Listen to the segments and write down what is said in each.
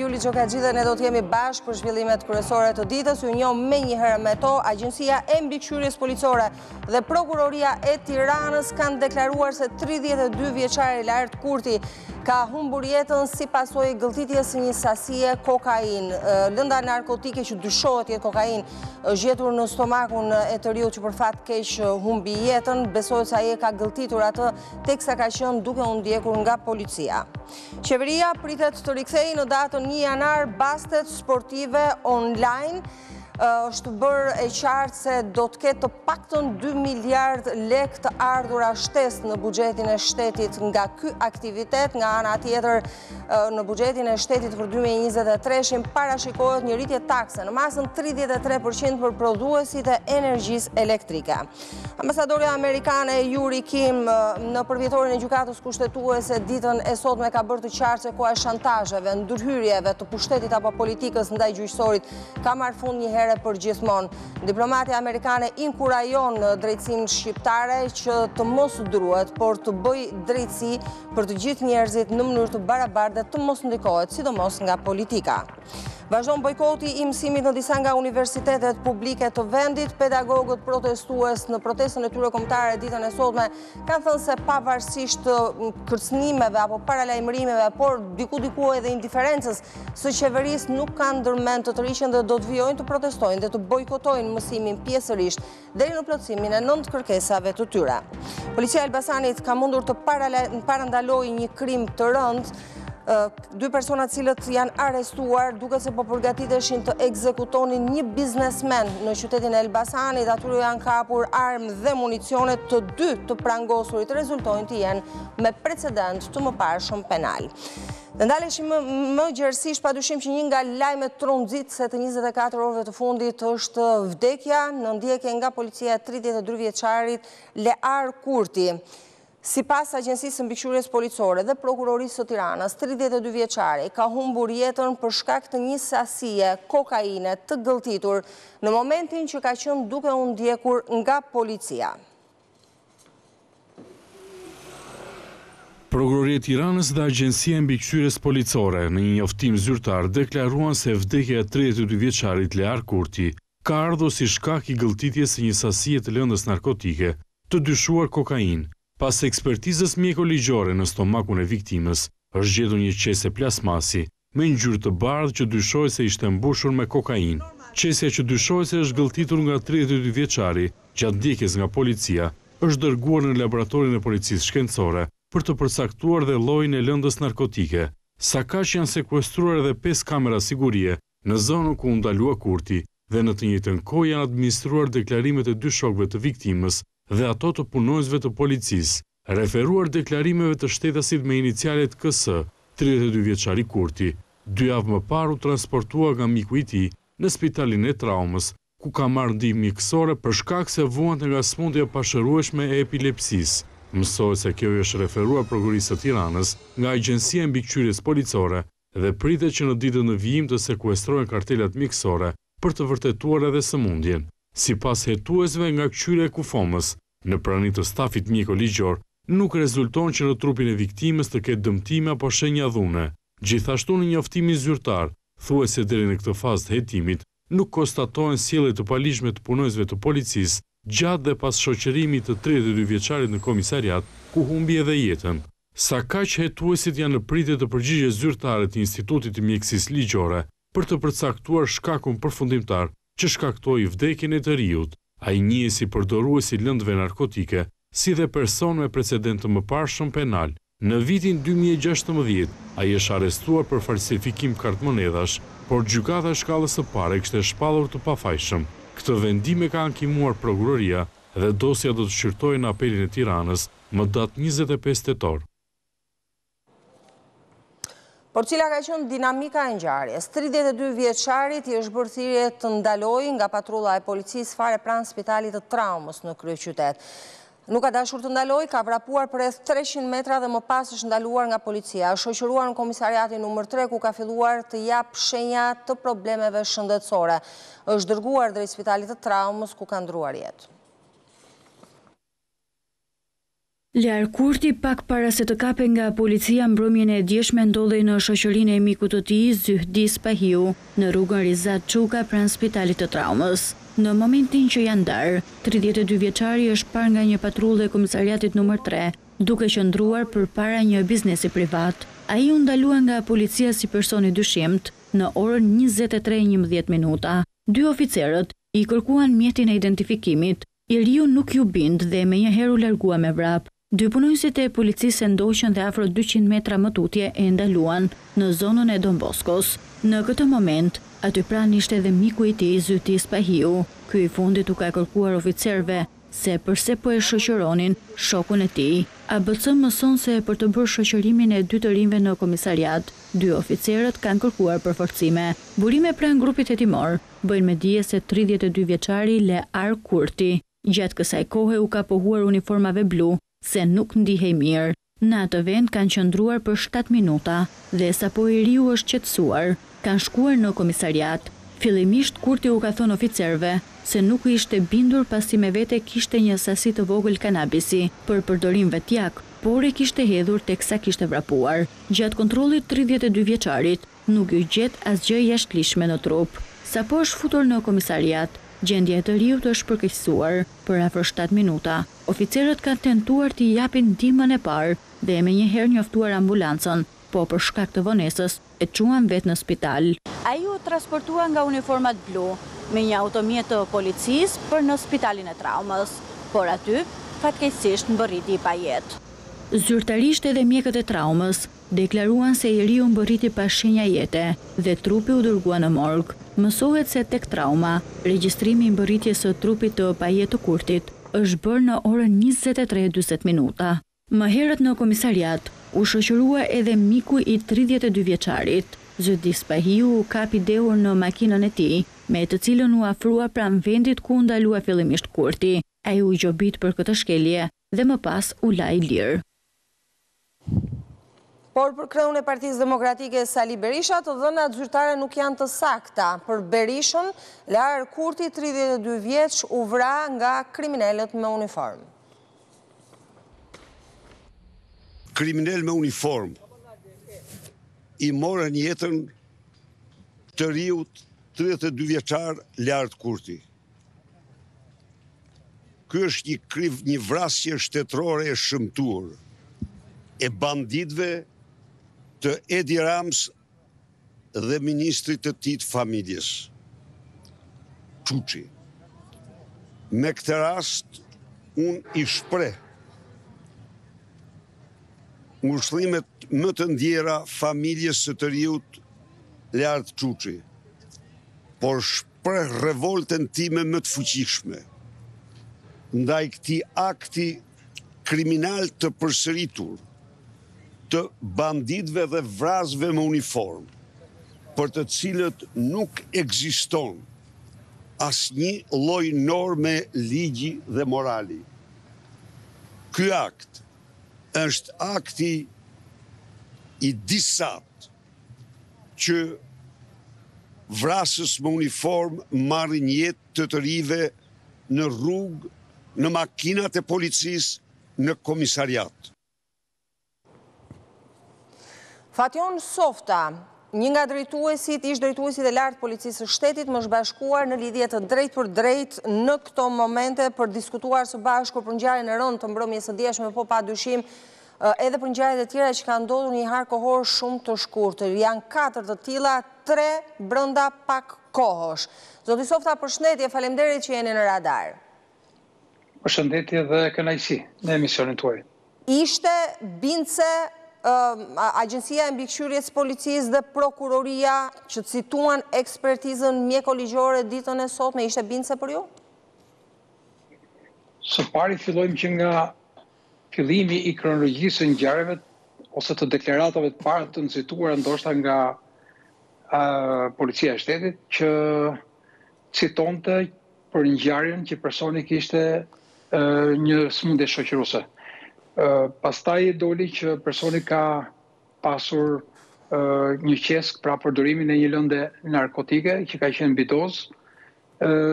Juli Qokaxhi dhe ne do të jemi bashkë për zhvillimet kryesore të ditës, ju njoh menjëherë me to, Agjencia e Mbikëqyrjes Policore dhe Prokuroria e Tiranës kanë deklaruar se 32 vjeçari Lear Kurti ka humbur jetën si pasojë e gëlltitjes së një sasie kokainë. Lënda narkotike që dyshohet të jetë kokainë është gjetur në stomakun e të riut që për fat keq humbi jetën, besohet se ai e ka gëlltitur atë teksa ka qenë duke u ndjekur nga policia. Qeveria pritet të rikthejë në datën një janar bastet sportive online, është bërë e qartë se do të ketë të paktën 2 miliard lekë të ardhura shtesë në buxhetin e shtetit nga ky aktivitet, nga ana tjetër në buxhetin e shtetit për 2023-shin parashikohet një rritje takse në masën 33% për prodhuesit e energjisë elektrike. Ambasadorja amerikane Juri Kim në përvjetorin e gjykatës kushtetuese ditën e sotme ka bërë të qartë se koha e shantazheve, ndërhyrjeve të pushtetit apo politikës ndaj gjyqësorit ka marrë fund një herë e përgjithmonë. Diplomatja amerikane inkurajon drejtësinë shqiptare që të mos druhet, por të bëjë drejtësi për të gjithë njerëzit në mënyrë të barabartë dhe të mos ndikohet, sidomos nga politika. Vazhdon bojkoti i mësimit në disa nga universitetet publike të vendit, pedagogët protestues në protestën e tyre kombëtare ditën e sotme, kanë thënë se pavarësisht kërcënimeve apo paralajmërimeve, por diku diku edhe indiferencës së qeverisë nuk kanë ndërmend të tërhiqen dhe do të vijojnë të protestojnë dhe të bojkotojnë mësimin pjesërisht deri në plotësimin e nëntë kërkesave të tyre. Policia e Elbasanit ka mundur të parandalojë një krim të rëndë, dy persona të cilët janë arrestuar duket se po përgatiteshin të ekzekutonin një biznesmen në qytetin e Elbasanit, atyre u janë kapur armë dhe municione, të dy të prangosurit rezultojnë të jenë me precedentë të mëparshëm penalë. Dhe ndalemi më gjerësish, pa dyshim që një nga lajmet tronditëse të 24 orëve të fundit është vdekja në ndjekje nga policia e 32 vjeçarit Lear Kurti. Sipas Agjencisë së Mbikëqyrjes policore dhe Prokurorisë së Tiranës, 32 vjeçari ka humbur jetën për shkak të një sasie kokaine të gëlltitur në momentin që ka qenë duke u ndjekur nga policia. Prokuroria e Tiranës dhe Agjencia e Mbikëqyrjes Policore në një njoftim zyrtar deklaruan se vdekja e tridhjetë e dy vjeçarit Lear Kurti ka ardhur si shkak i gëlltitjes së një sasie të lëndës narkotike, të dyshuar kokainë. Pas ekspertizës mjeko-ligjore në stomakun e viktimës është gjetur një qese plasmasi me ngjyrë të bardhë që dyshohet se ishte mbushur me kokainë. Qesja që dyshohet se është gëlltitur nga tridhjetë e dy vjeçari gjatë ndjekjes nga policia, është dërguar në laboratorin e policisë shkencore për të përcaktuar dhe llojin e lëndës narkotike. Sakaq janë sekuestruar edhe pesë kamera sigurie në zonën ku u ndalua Kurti dhe në të njëjtën kohë janë administruar deklarimet e dy shokëve të viktimës dhe ato të punonjësve të policisë. Referuar deklarimeve të shtetasit me inicialet KS, tridhjetë e dy vjeçari Kurti, dy javë më parë u transportua nga miku i tij në spitalin e traumës, ku ka marrë ndihmë mjekësore për shkak se vuante nga sëmundja e pashërueshme e epilepsisë. Mësohet se kjo i është referuar Prokurorisë së Tiranës nga Agjencia e Mbikëqyrjes Policore dhe pritet që në ditët në vijim të sekuestrohen kartelat mjekësore për të vërtetuar edhe sëmundjen. Sipas hetuesve nga këqyrja e kufomës, në prani të stafit mjeko-ligjor, nuk rezulton që në trupin e viktimës të ketë dëmtime apo shenja dhune. Gjithashtu në njoftimin zyrtar, thuhet se deri në këtë fazë të hetimit, nuk konstatohen sjellje të paligjshme të punonjësve të policisë gjatë dhe pas shoqërimit të tridhjetë e dy vjeçarit në komisariat, ku humbi edhe jetën. Sakaq hetuesit janë në pritje të përgjigjes zyrtare të Institutit të Mjekësisë Ligjore, për të përcaktuar shkakun përfundimtar që shkaktoi vdekjen e të riut. Ai njihet si përdorues i lëndëve narkotike, si dhe person me precedentë të mëparshëm penal. Në vitin dy mijë e gjashtëmbëdhjetë, ai është arrestuar për falsifikim kartëmonedhash, por Gjykata e Shkallës së Parë e kishte shpallur të pafajshëm. Këtë vendim e ka ankimuar Prokuroria dhe dosja do të shqyrtohej në Apelin e Tiranës më datë njëzet e pesë tetor. Por cila ka qenë dinamika e ngjarjes? 32 vjeçarit i është bërë thirrje të ndalojë nga patrulla e policisë fare pranë spitalit të traumës në kryeqytet. Nuk ka dashur të ndalojë, ka vrapuar për rreth 300 metra dhe më pas është ndaluar nga policia. është shoqëruar në komisariatin numër 3, ku ka filluar të japë shenja të problemeve shëndetësore. është dërguar drejt spitalit të traumës, ku ka ndërruar jetë. Lear Kurti pak para se të kapej nga policia mbrëmjen e djeshme ndodhej në shoqërinë e mikut të tij, Zyhdi Spahiu, në rrugën Rizat Çuka pranë Spitalit të Traumës. Në momentin që janë ndarë, tridhjetë e dy vjeçari është parë nga një patrullë e komisariatit numër tre, duke qëndruar përpara një biznesi privat. Ai u ndalua nga policia si person i dyshimtë në orën njëzet e tre e njëmbëdhjetë minuta. Dy oficerët i kërkuan mjetin e identifikimit I riu nuk iu bind dhe menjëherë u largua me vrap. Dy punonjësit e policisë e ndoqën dhe afro dyqind metra më tutje e ndaluan, në zonën e Don Boskos. Në këtë moment, aty pranë ishte dhe miku i tij, Zyhdi Spahiu. Ky i fundit u ka kërkuar oficerëve se përse po e shoqëronin shokun e tij. ABC mëson se për të bërë shoqërimin e dy të rinjve në komisariat, dy oficerët kanë kërkuar përforcime. Burime pranë grupit hetimor. bëjnë me dije se tridhjetë e dy vjeçari Lear Kurti, gjatë kësaj kohe u ka pohuar uniformave blu se nuk ndihej mirë. Në atë vend kanë qëndruar për shtatë minuta dhe sapo i riu është qetësuar, kanë shkuar në komisariat. Fillimisht Kurti u ka thënë oficerëve se nuk ishte bindur pasi me vete kishte një sasi të vogël kanabisi për përdorim vetjak, por e kishte hedhur teksa kishte vrapuar. Gjatë kontrollit tridhjetë e dy vjeçarit Nuk iu gjet asgjë e jashtëligjshme në trup. Sapo është futur në komisariat, gjendja e të riut është përkeqësuar për afro shtatë minuta. Oficerët kanë tentuar t'i japin ndihmën e parë dhe menjëherë njoftuar ambulancën, po për shkak të vonesës e çuan vetë në spital. Ai u transportua nga uniformat blu me një automjet të policisë për në spitalin e traumës, por aty fatkeqësisht mbërriti i pajetë. Zyrtarisht edhe mjekët e traumës deklaruan se i riu mbërriti pa shenja jete dhe trupi u dërgua në morg. Mësohet se tek trauma, regjistrimi i mbërritjes së trupit të pajetë të Kurtit është bërë në orën njëzet e tre e dyzet minuta. Më herët në komisariat u shoqërua edhe miku i tridhjetë e dy vjeçarit. Zyhdi Spahiu u kap i dehur në makinën e tij, me të cilën u afrua pranë vendit ku u ndalua fillimisht Kurti. Ai u gjobit për këtë shkelje dhe më pas u la i lirë. Por për kreun e Partisë Demokratike, Sali Berisha, të dhënat zyrtare nuk janë të sakta. Për Berishën, Lear Kurti, tridhjetë e dy vjeç, u vra nga kriminelët me uniformë. Kriminelë me uniformë i morën jetën të riut tridhjetë e dy vjeçar Leart Kurti. Ky është një krim një vrasje shtetërore e shëmtuar e banditëve të Edi Ramës dhe ministrit të tij të familjes Çuçi. Me këtë rast unë i shpreh ngushëllimet më të ndjera familjes së të riut Leart Çuçi. Por Shpreh revoltën time më të fuqishme ndaj këtij akti kriminal të përsëritur të banditëve dhe vrasësve me uniformë, për të cilët nuk ekziston asnjë lloj norme ligji dhe morali. Ky akt është akti i disatë. që vrasës me uniformë marrin jetë të të rinjve në rrugë, në makinat e policisë, në komisariat. Fatjon Softa, një nga drejtuesit, ish drejtuesit e lartë të policisë së shtetit, më është bashkuar në lidhje të drejtpërdrejtë në këto momente për të diskutuar së bashku për ngjarjen e rëndë të mbrëmjes së djeshme, po pa dyshim Edhe për ngjarjet e tjera që kanë ndodhur në një hark kohor shumë të shkurtër. Janë katër të tilla, tre brenda pak kohësh. Zoti Softa, përshëndetje, faleminderit që jeni në radar. Përshëndetje dhe kënaqësi në emisionin tuaj. Ishte bindëse, Agjencia e Mbikëqyrjes së Policisë dhe Prokuroria që cituan ekspertizën mjeko-ligjore ditën e sotme, ishte bindëse për ju? Së pari fillojmë që nga Fillimi i kronologjisë së ngjarjeve ose të deklaratave të para të nxituara ndoshta nga Policia e Shtetit që citonte për ngjarjen që personi kishte një sëmundje shoqëruese. Pastaj doli që personi ka pasur një qesk pra përdorimin e një lënde narkotike që ka qenë mbidozë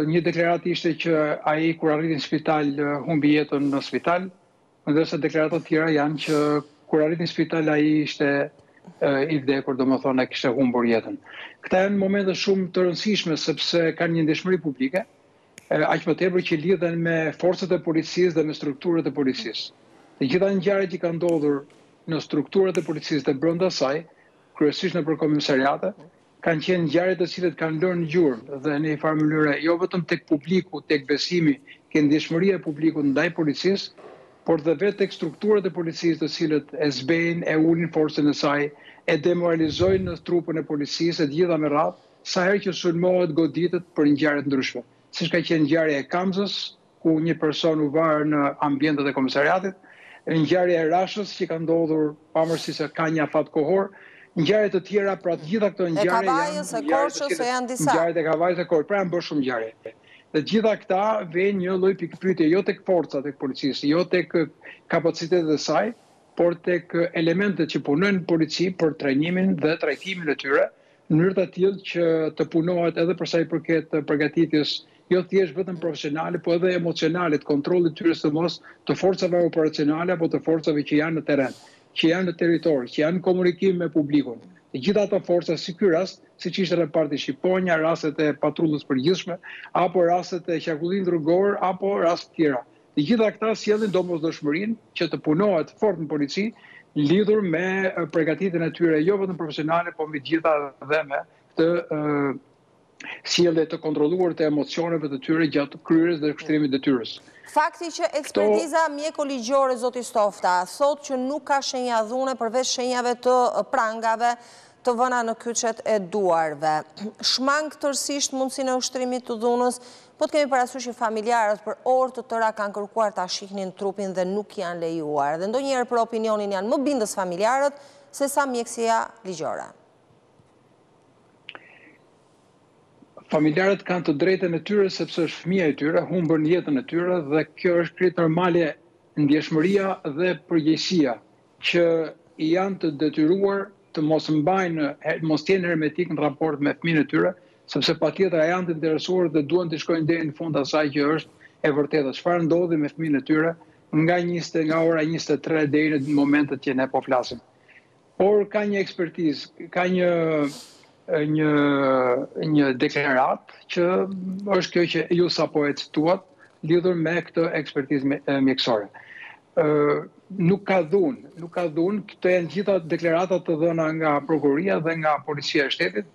Një deklaratë ishte që ai kur arriti në spital humbi jetën në spital, ndërsa deklarata të tjera janë që kur arriti në spital ai ishte i vdekur, domethënë, e kishte humbur jetën. Këto janë momente shumë të rëndësishme, sepse kanë një ndjeshmëri publike, aq më tepër që lidhen me forcat e policisë dhe me strukturat e policisë. Të gjitha ngjarjet që kanë ndodhur në strukturat e policisë dhe brenda saj, kryesisht nëpër komisariate, Kanë qenë ngjarje të cilat kanë lënë gjurmë dhe në një farë mënyre jo vetëm tek publiku, tek besimi, te ndjeshmëria e publikut ndaj policisë, por dhe vetë tek strukturat e policisë të cilat e zbehin, e ulin forcën e saj, e demoralizojnë trupën e policisë e të gjitha me radhë, sa herë që sulmohet, goditet për ngjarje të ndryshme, siç ka qenë ngjarja e Kamzës, ku një person u var në ambientet e komisariatit, ngjarja e Rashës që ka ndodhur pavarësisht se ka një afat kohor, ngjarje të tjera, pra të gjitha këto ngjarje janë ngjarje të Kavajës, të Korçës, janë disa, ngjarjet e Kavajës e Korçës, pra janë bërë shumë ngjarje. Dhe të gjitha këta vënë një lloj pikëpyetjeje jo tek forcat e policisë, jo tek kapacitetet e saj, por tek elementët që punojnë në polici për trajnimin dhe trajtimin e tyre, në mënyrë të tillë që të punohet edhe për sa i përket përgatitjes jo thjesht vetëm profesionale, po edhe emocionale, të kontrollit tyre sidomos të forcave operacionale apo të forcave që janë në terren, që janë në territor, që janë në komunikim me publikun. Të gjitha ato forca si ky rast, siç ishte edhe reparti Shqiponja, rastet e patrullës përgjithshme, apo rastet e qarkullimit rrugor, apo rastet tjera. Të gjitha këta sjellin domosdoshmërinë që të punohet fort në polici lidhur me përgatitjen e tyre jo vetëm profesionale, por mbi të gjitha dhe me këtë sjellje të kontrolluar të emocioneve të tyre gjatë kryerjes dhe ushtrimit detyrës. Fakti që ekspertiza mjeko-ligjore zoti Stofta thotë që nuk ka shenja dhune përveç shenjave të prangave të vëna në kyçet e duarve, shmang tërësisht mundësinë e ushtrimit të dhunës Po të kemi parasysh që familjarët për orë të tëra kanë kërkuar ta shihnin trupin dhe nuk janë lejuar. Dhe ndonjëherë për opinionin janë më bindës familjarët se sa mjekësia ligjore. Familjarët kanë të drejtën e tyre sepse është fëmija i tyre, humbën jetën e tyre dhe kjo është krejt normale ndjeshmëria dhe përgjegjësia që janë të detyruar të mos mbajnë, mos të jenë hermetikë në raport me fëmijën e tyre, sepse patjetër ata janë të interesuar dhe duan të shkojnë deri në fund asaj që është e vërteta. Çfarë ndodhi me fëmijën e tyre nga 20 nga ora 23 deri në momentet që ne po flasim. Por ka një ekspertizë, ka një një një deklaratë që është kjo që ju sapo e cituat lidhur me këtë ekspertizë mjekësore. nuk ka dhunë, nuk ka dhunë, këto janë gjitha deklarata të dhëna nga prokuroria dhe nga policia e shtetit,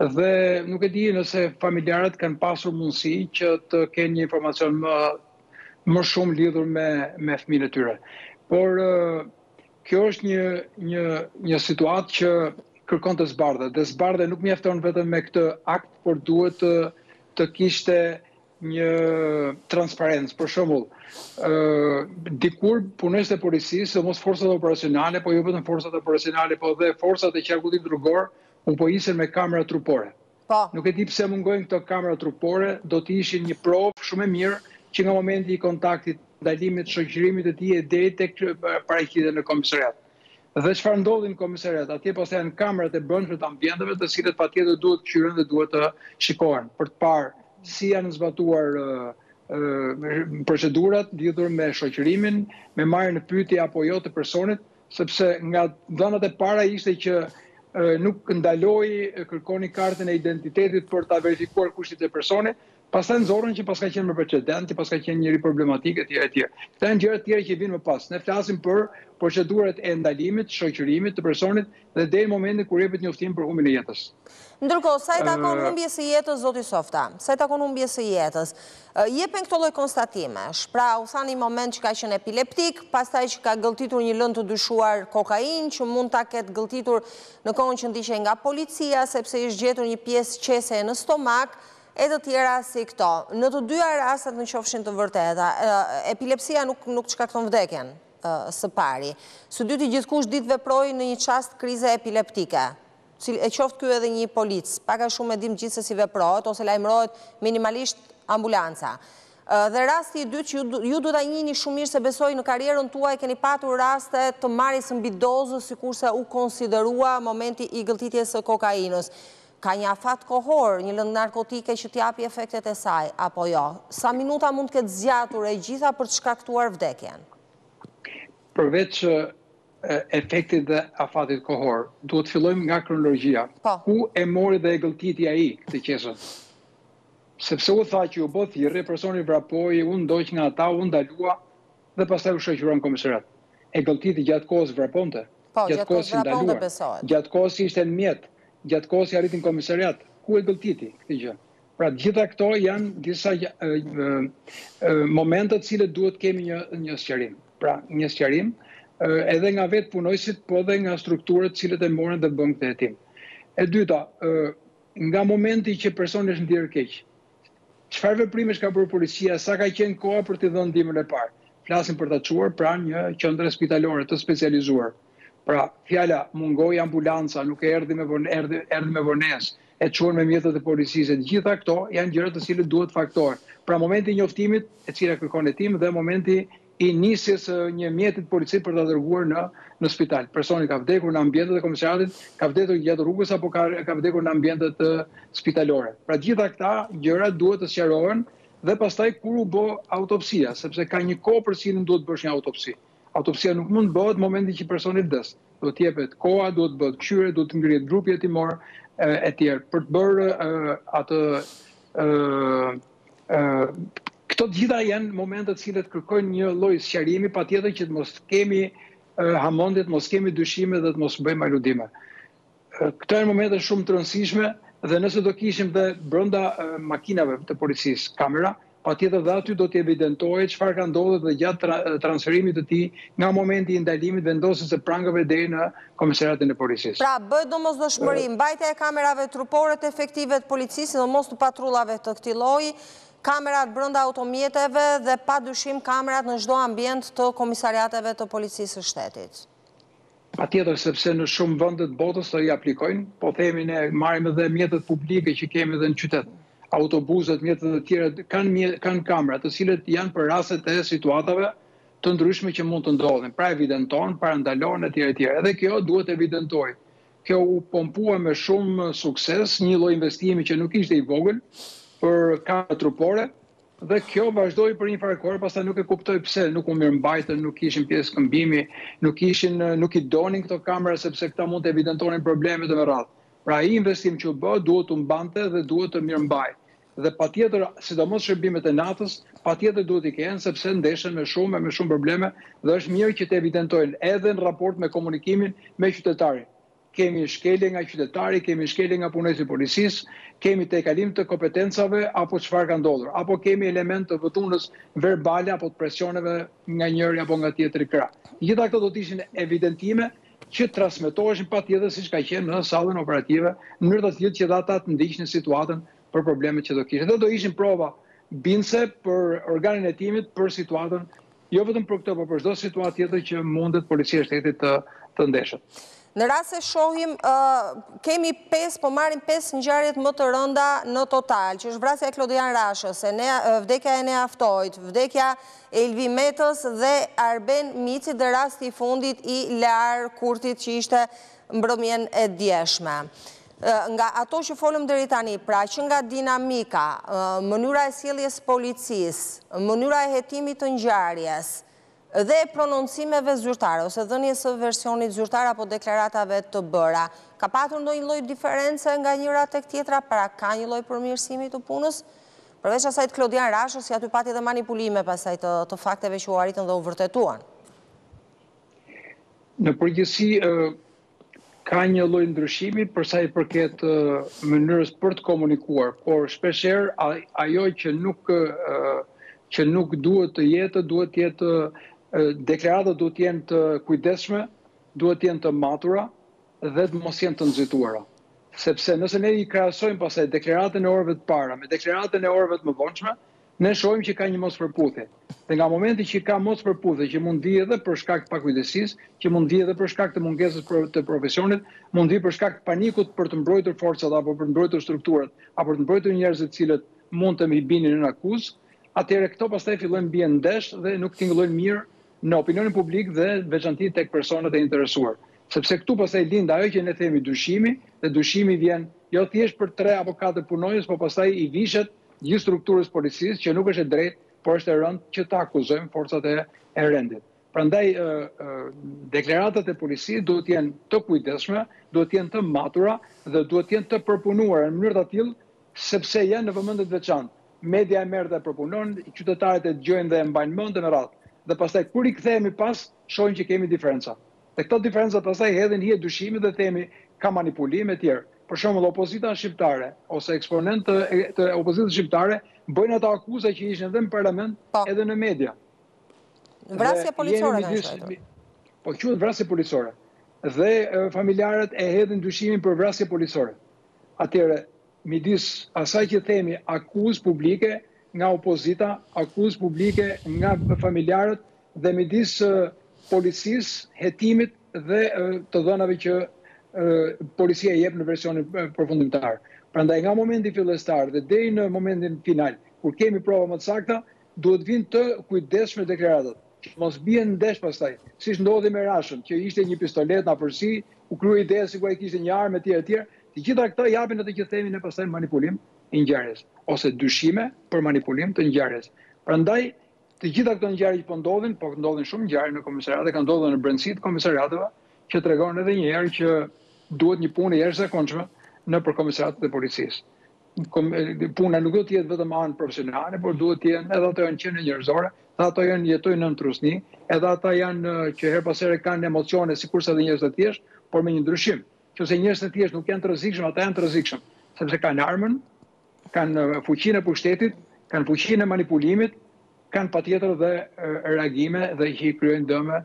dhe nuk e di nëse familjarët kanë pasur mundësi që të kenë një informacion më, më shumë lidhur me, me fëmijën e tyre. Por, kjo është një, një, një situatë që kërkon të zbardhet, dhe zbardhja nuk mjafton vetëm me këtë akt, por duhet të, të kishte një transparencë, për shembull, ë dikur punonjësit e policisë, sidomos forcat operacionale, po jo vetëm forcat operacionale, po dhe forcat e qarkullimit rrugor, u pajisën me kamera trupore. Po. Nuk e di pse mungojnë këto kamera trupore, do të ishin një provë shumë e mirë që nga momenti i kontaktit, ndalimit, shoqërimit të tij e deri tek paraqitja në komisariat. Dhe çfarë ndodhi në komisariat? Atje pastaj janë kamerat e brendshme të ambienteve, të cilat patjetër duhet të kqyren dhe duhet të shikohen për të parë si janë zbatuar procedurat lidhur me shoqërimin, me marrjen në pyetje apo jo të personit, sepse nga dhënat e para ishte që nuk ndaloi kërkoni kartën e identitetit për ta verifikuar kush është personi, Pastaj nxorrën që paska qenë me precedent, që paska qenë njeri problematik etj etj. Këto janë gjëra të tjera që vijnë më pas. Ne flasim për procedurat e ndalimit, shoqërimit të personit dhe deri në momentin kur jepet njoftimi për humbjen e jetës. Ndërkohë, sa i takon humbjes së jetës, zoti Ysofta, sa i takon humbjes së jetës, jepen këto lloj konstatimesh. Pra, u tha në një moment që ka qenë epileptik, pastaj që ka gëlltitur një lëndë të dyshuar kokainë, që mund ta ketë gëlltitur në kohën që ndiqej nga policia, sepse i është gjetur një pjesë qeseje në stomak, e të tjera si këto. Në të dyja rastet në qofshin të vërteta, epilepsia nuk nuk shkakton vdekjen së pari. Së dyti gjithkush di të veprojë në një çast krize epileptike. E qoftë ky edhe një polic, pak a shumë e dimë të gjithë se si veprohet ose lajmërohet minimalisht ambulanca. Dhe rasti i dytë që ju ju duhet ta njihni shumë mirë se besoj në karrierën tuaj keni patur raste të marrjes së mbidozës sikurse u konsiderua momenti i gëlltitjes së kokainës. Ka një afat kohor, një lëndë narkotike që të japi efektet e saj, apo jo? Sa minuta mund të ketë zgjatur e gjitha për të shkaktuar vdekjen? Përveç efektit dhe afatit kohor, duhet të fillojmë nga kronologjia. Po. Ku e mori dhe e gëlltiti ai këtë qesen? Sepse u tha që iu bë thirrje, personi vrapoi, u ndoq nga ata, u ndalua, Dhe pastaj u shoqërua në komisariat. E gëlltiti gjatë kohës që vraponte, Po, gjatë kohës së ndaluar, besohet. gjatë kohës që ishte në mjet, gjatë kohës që arriti në komisariat. Ku e gëlltiti këtë gjë? Pra të gjitha këto janë disa momente të cilët duhet të kemi një një sqarim. Pra një sqarim edhe nga vetë punonjësit, po dhe nga strukturat të cilët e morën dhe bënë këtë hetim. E dyta, nga momenti që personi është ndjerë keq, Çfarë veprimesh ka bërë policia, sa ka qenë koha për t'i dhënë ndihmën e parë? Flasim për ta çuar pranë një qendre spitalore të specializuar. Pra, fjala mungoi ambulanca, nuk erdhi me, erdhi, erdhi me vonesë, e çuan me mjetet e policisë. Të gjitha këto janë gjëra të cilat duhet të faktohen. Pra momenti i njoftimit, e cila kërkon hetim dhe momenti i nisjes së një mjeti të policisë për ta dërguar në në spital. Personi ka vdekur në ambientet e komisariatit, ka vdekur gjatë rrugës apo ka ka vdekur në ambientet spitalore. Pra gjitha këta gjëra duhet të sqarohen dhe pastaj kur u bë autopsia, sepse ka një kohë për cilën duhet bësh një autopsi. Autopsia nuk mund të bëhet në momentin që personi vdes. Duhet të jepet koha, duhet të bëhet këqyrje, duhet të ngrihet grupi hetimor e tjerë për të bërë atë Këto të gjitha janë momente të cilat kërkojnë një lloj sqarimi, patjetër që të mos kemi hamendje, të mos kemi dyshime dhe të mos bëjmë aludime. Këto janë momente shumë të rëndësishme dhe nëse do kishim dhe brenda makinave të policisë kamera, patjetër dhe aty do të evidentohej çfarë ka ndodhur dhe gjatë transferimit të tij nga momenti i ndalimit, vendosjes së prangave deri në komisariatin e policisë. Pra, bëhet domosdoshmëri mbajtja e kamerave trupore të efektivëve të policisë, sidomos të patrullave të këtij lloji, Kamerat brenda automjeteve dhe pa dyshim kamerat në çdo ambient të komisariateve të Policisë së Shtetit. Patjetër, sepse në shumë vende të botës ato i aplikojnë, po themi ne marrim edhe mjetet publike që kemi edhe në qytet, autobuzët, mjetet e tjera kanë kanë kamera, të cilat janë për rastet e situatave të ndryshme që mund të ndodhin, pra evidenton, parandalon etj etj. Edhe kjo duhet të evidentojë. Kjo u pompua me shumë sukses, një lloj investimi që nuk ishte i vogël për kamera trupore, dhe kjo vazhdoi për një farë kohë, pastaj nuk e kuptoj pse nuk u mirëmbajtën, nuk ishin pjesë këmbimi, nuk ishin nuk i donin këto kamera sepse këta mund të evidentonin probleme e me radhë. Pra ai investim që u bë duhet të mbahej dhe duhet të mirëmbahej. dhe patjetër sidomos shërbimet e natës patjetër duhet t'i kenë sepse ndeshen me shumë e me shumë probleme dhe është mirë që të evidentojnë edhe në raport me komunikimin me qytetarin. Kemi shkelje nga qytetari, kemi shkelje nga punonjësi i policisë, kemi tejkalim të kompetencave apo çfarë ka ndodhur, apo kemi elementë të dhunës verbale apo të presioneve nga njëri apo nga tjetri krah. Të gjitha këto do të ishin evidentime që transmetoheshin patjetër siç ka qenë në sallën operative, në mënyrë të tillë që dhe ata të ndiqnin situatën për problemet që do kishin. Dhe do ishin prova bindëse për organin e hetimit për situatën jo vetëm për këtë, por për çdo situatë tjetër që mundet policia e shtetit të të ndeshet. Në rast se shohim, kemi 5, po marrim 5 ngjarjet më të rënda në total, që është vrasja e Klodian Rashës, vdekja e Nea Ftojt, vdekja Elvi Metës dhe Arben Micit dhe rasti i fundit i Lear Kurtit që ishte mbrëmjen e djeshme. Nga ato që folëm deri tani, pra që nga dinamika, mënyra e sjelljes së policisë, mënyra e hetimit të ngjarjes dhe prononcimeve zyrtare ose dhënies së versionit zyrtar apo deklaratave të bëra, ka patur ndonjë lloj diference nga njëra tek tjetra, pra ka një lloj përmirësimi të punës? Përveç asaj të Klodian Rashës, se aty pati dhe manipulime pastaj të, të fakteve që u arritën dhe u vërtetuan. Në përgjithësi, ka një lloj ndryshimi për sa i përket mënyrës për të komunikuar, por shpeshherë ajo që nuk që nuk duhet të jetë, duhet të jetë deklaratat duhet të jenë të kujdesshme, duhet të jenë të matura, dhe të mos jenë të nxituara. Sepse nëse ne i krahasojmë pastaj deklaratën e orëve të para me deklaratën e orëve të mëvonshme, ne shohim që ka një mospërputhje. Dhe nga momenti që ka mospërputhje që mund të vijë edhe për shkak të pakujdesisë, që mund të vijë edhe për shkak të mungesës së profesionit, mund të vijë për shkak të panikut për të mbrojtur forcat apo për të mbrojtur strukturat, apo për të mbrojtur njerëzit të cilët mund të binin nën akuzë, atëherë këto pastaj fillojnë bien ndesh dhe nuk tingëllojnë mirë në opinionin publik dhe veçanti tek personat e interesuar. Sepse këtu pastaj lind ajo që ne themi dyshimi dhe dyshimi vjen jo thjesht për tre apo katër punonjës po pastaj i vishet gjithë strukturës policisë që nuk është e drejtë por është e rëndë që të akuzojmë forcat e rendit. Prandaj deklaratat e policisë duhet të jenë të kujdesshme, duhet të jenë të matura dhe duhet të jenë të përpunuara në mënyrë të tillë Sepse janë në vëmendje të veçantë. Media e merr dhe e përpunon, qytetarët e dëgjojnë dhe e mbajnë mend e me radhë. Dhe pastaj kur rikthehemi pas, shohim që kemi diferenca. Dhe këto diferenca pastaj hedhin hije dyshimi dhe themi ka manipulim etj. Për shembull, opozita shqiptare ose eksponentë të opozitës shqiptare bëjnë ato akuza që ishin edhe në parlament, edhe në media. Vrasje policore kanë quajtur. Po quhet vrasje policore. Dhe familjarët e hedhin dyshimin për vrasje policore. Atëherë, midis asaj që themi akuzë publike nga opozita, akuzë publike nga familjarët dhe midis policisë, hetimit dhe të dhënave që policia jep në versionin përfundimtar. Prandaj nga momenti fillestar dhe deri në momentin final, kur kemi prova më të sakta, Duhet të vinë të kujdesshme deklaratat, që mos bien ndesh pastaj, siç ndodhi me Rashën, që ishte një pistoletë në afërsi, u krijua ideja sikur ai kishte një armë etj etj. Të gjitha këto japin atë që themi ne pastaj manipulim i ngjarjes, ose dyshime për manipulim të ngjarjes. Prandaj, të gjitha këto ngjarje që po ndodhin, po ndodhin shumë ngjarje në komisariate, kanë ndodhur në brendësi të komisariateve, që tregon edhe një herë që duhet një punë e jashtëzakonshme nëpër komisariatet e policisë. puna nuk do të jetë vetëm anë profesionale, por duhet të jenë edhe ata janë qenie njerëzore, dhe ata janë jetojnë nën trysni, edhe ata janë që herë pas herë kanë emocione sikurse edhe njerëzit e thjeshtë, por me një ndryshim. Qoftë se njerëzit e thjeshtë nuk janë të rrezikshëm, ata janë të rrezikshëm, sepse kanë armën, kanë fuqinë e pushtetit, kanë fuqinë e manipulimit, kanë patjetër dhe reagime që i krijojnë dëme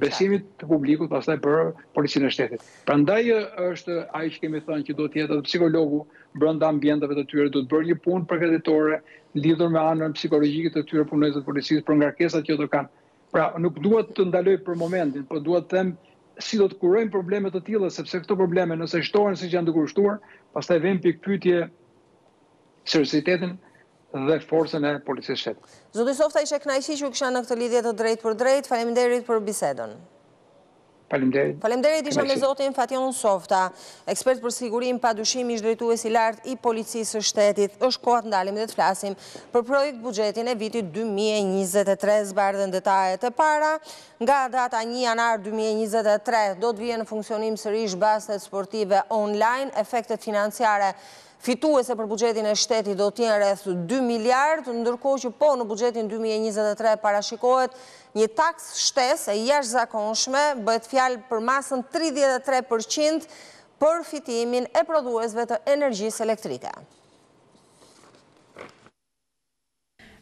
besimit të publikut pastaj për policinë e shtetit. Prandaj është ajo që kemi thënë që duhet të jetë edhe psikologu brenda ambienteve të tyre, duhet bërë një punë përgatitore lidhur me anën psikologjike të këtyre punonjësve të policisë për ngarkesat që ato kanë. Pra, nuk dua të ndaloj për momentin, por dua të them si do të kurojmë probleme të tilla, sepse këto probleme nëse shtohen siç janë duke u shtuar, pastaj vënë në pikëpyetje seriozitetin dhe forcën e policisë së shtetit. Zoti Softa ishte kënaqësi që ju kisha në këtë lidhje të drejtpërdrejtë, faleminderit për bisedën. Faleminderit. Faleminderit isha me zotin Fatjon Softa, ekspert për sigurinë, padyshim ish drejtues i lartë i policisë së shtetit. Është koha të ndalim dhe të flasim për projektbuxhetin e vitit 2023 zbardhen detajet e para. Nga data 1 janar 2023 do të vihen në funksionim sërish bastet sportive online, efektet financiare Fituese për buxhetin e shtetit do të jenë rreth dy miliardë, ndërkohë që po në buxhetin dy mijë e njëzet e tre parashikohet një taksë shtesë e jashtëzakonshme, bëhet fjalë për masën tridhjetë e tre për qind për fitimin e prodhuesve të energjisë elektrike.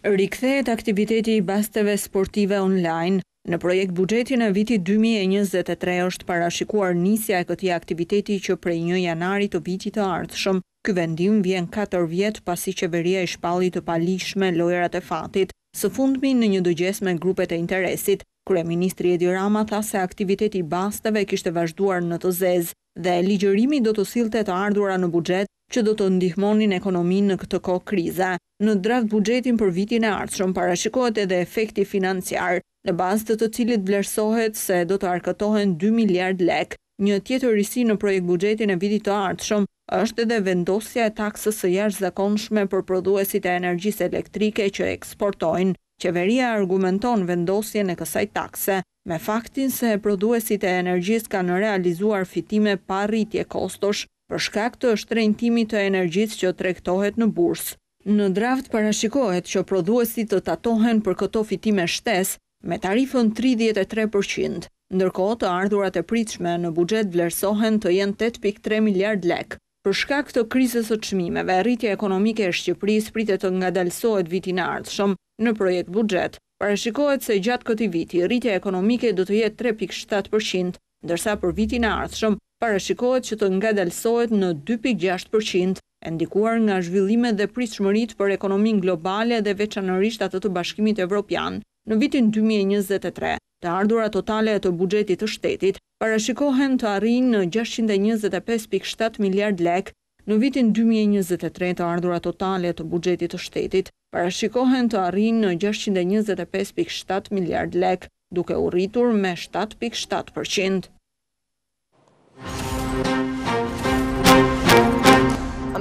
Rikthehet aktiviteti i basteve sportive online. Në projektbuxhetin e vitit dy mijë e njëzet e tre është parashikuar nisja e këtij aktiviteti që prej një janari të vitit të ardhshëm. Ky vendim vjen katër vjet pasi qeveria i shpalli të paligjshme lojërat e fatit. Së fundmi, në një dëgjesë me grupet e interesit, kryeministri Edi Rama tha se aktiviteti i basteve kishte vazhduar në të zezë. dhe ligjërimi do të sillte të ardhura në buxhet që do të ndihmonin ekonominë në këtë kohë krize. Në draftbuxhetin për vitin e ardhshëm parashikohet edhe efekti financiar, në bazë të të cilit vlerësohet se do të arkëtohen dy miliardë lekë. Një tjetër risi në projektbuxhetin e vitit të ardhshëm është edhe vendosja e taksës së jashtëzakonshme për prodhuesit e energjisë elektrike që eksportojnë. Qeveria e argumenton vendosjen e kësaj takse me faktin se prodhuesit e energjisë kanë realizuar fitime pa rritje kostosh, për shkak të shtrenjtimit të energjisë që tregtohet në bursë. Në draft parashikohet që prodhuesit të tatohen për këto fitime shtesë me tarifën tridhjetë e tre për qind. Ndërkohë, të ardhurat e pritshme në buxhet vlerësohen të jenë tetë pikë tre miliardë lekë. Për shkak të krizës së çmimeve, rritja ekonomike e Shqipërisë pritet të ngadalësohet vitin e ardhshëm. Në projektbuxhet, parashikohet se gjatë këtij viti rritja ekonomike do të jetë tre pikë shtatë për qind, ndërsa për vitin e ardhshëm parashikohet që të ngadalësohet në dy pikë gjashtë për qind, e ndikuar nga zhvillimet dhe pritshmëritë për ekonominë globale dhe veçanërisht atë të Bashkimit Evropian në vitin dy mijë e njëzet e tre. Të ardhurat totale të buxhetit të shtetit parashikohen të arrijnë në gjashtëqind e njëzet e pesë pikë shtatë miliardë lekë, Në vitin dy mijë e njëzet e tre të ardhurat totale të buxhetit të shtetit parashikohen të arrijnë në gjashtëqind e njëzet e pesë pikë shtatë miliardë lekë, duke u rritur me shtatë pikë shtatë për qind.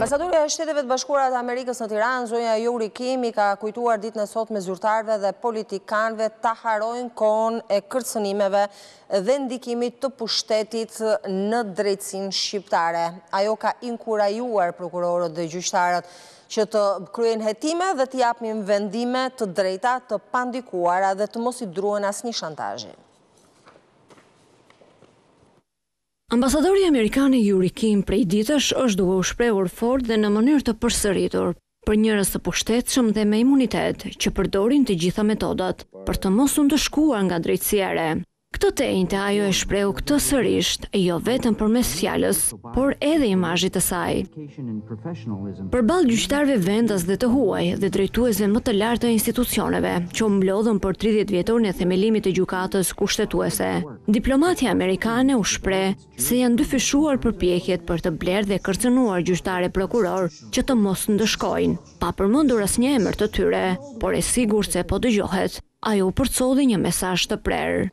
Ambasadorja e Shteteve të Bashkuara të Amerikës në Tiranë, zonja Yuri Kim, i ka kujtuar ditën e sotme zyrtarëve dhe politikanëve ta harrojnë kohën e kërcënimeve dhe ndikimit të pushtetit në drejtësinë shqiptare. Ajo ka inkurajuar prokurorët dhe gjyqtarët që të kryejnë hetime dhe të japin vendime të drejta, të pandikuara dhe të mos i druhen asnjë shantazhi. Ambasadorja amerikane Yuri Kim prej ditësh është duke u shprehur fort dhe në mënyrë të përsëritur. Për njerëz të pushtetshëm dhe me imunitet që përdorin të gjitha metodat për të mos u ndëshkuar nga drejtësia e re. Këtë të enjte ajo e shprehu këtë sërisht jo vetëm përmes fjalës, por edhe imazhit të saj. Përballë gjyqtarëve vendas dhe të huaj dhe drejtuesve më të lartë të institucioneve që u mblodhën për tridhjetë vjetorin e themelimit të Gjykatës Kushtetuese, diplomatja amerikane u shpreh se janë dyfishuar përpjekjet për të blerë dhe kërcënuar gjyqtarë e prokurorë që të mos ndëshkojnë, pa përmendur asnjë emër të tyre, por e sigurt se po dëgjohet, ajo u përcolli një mesazh të prerë.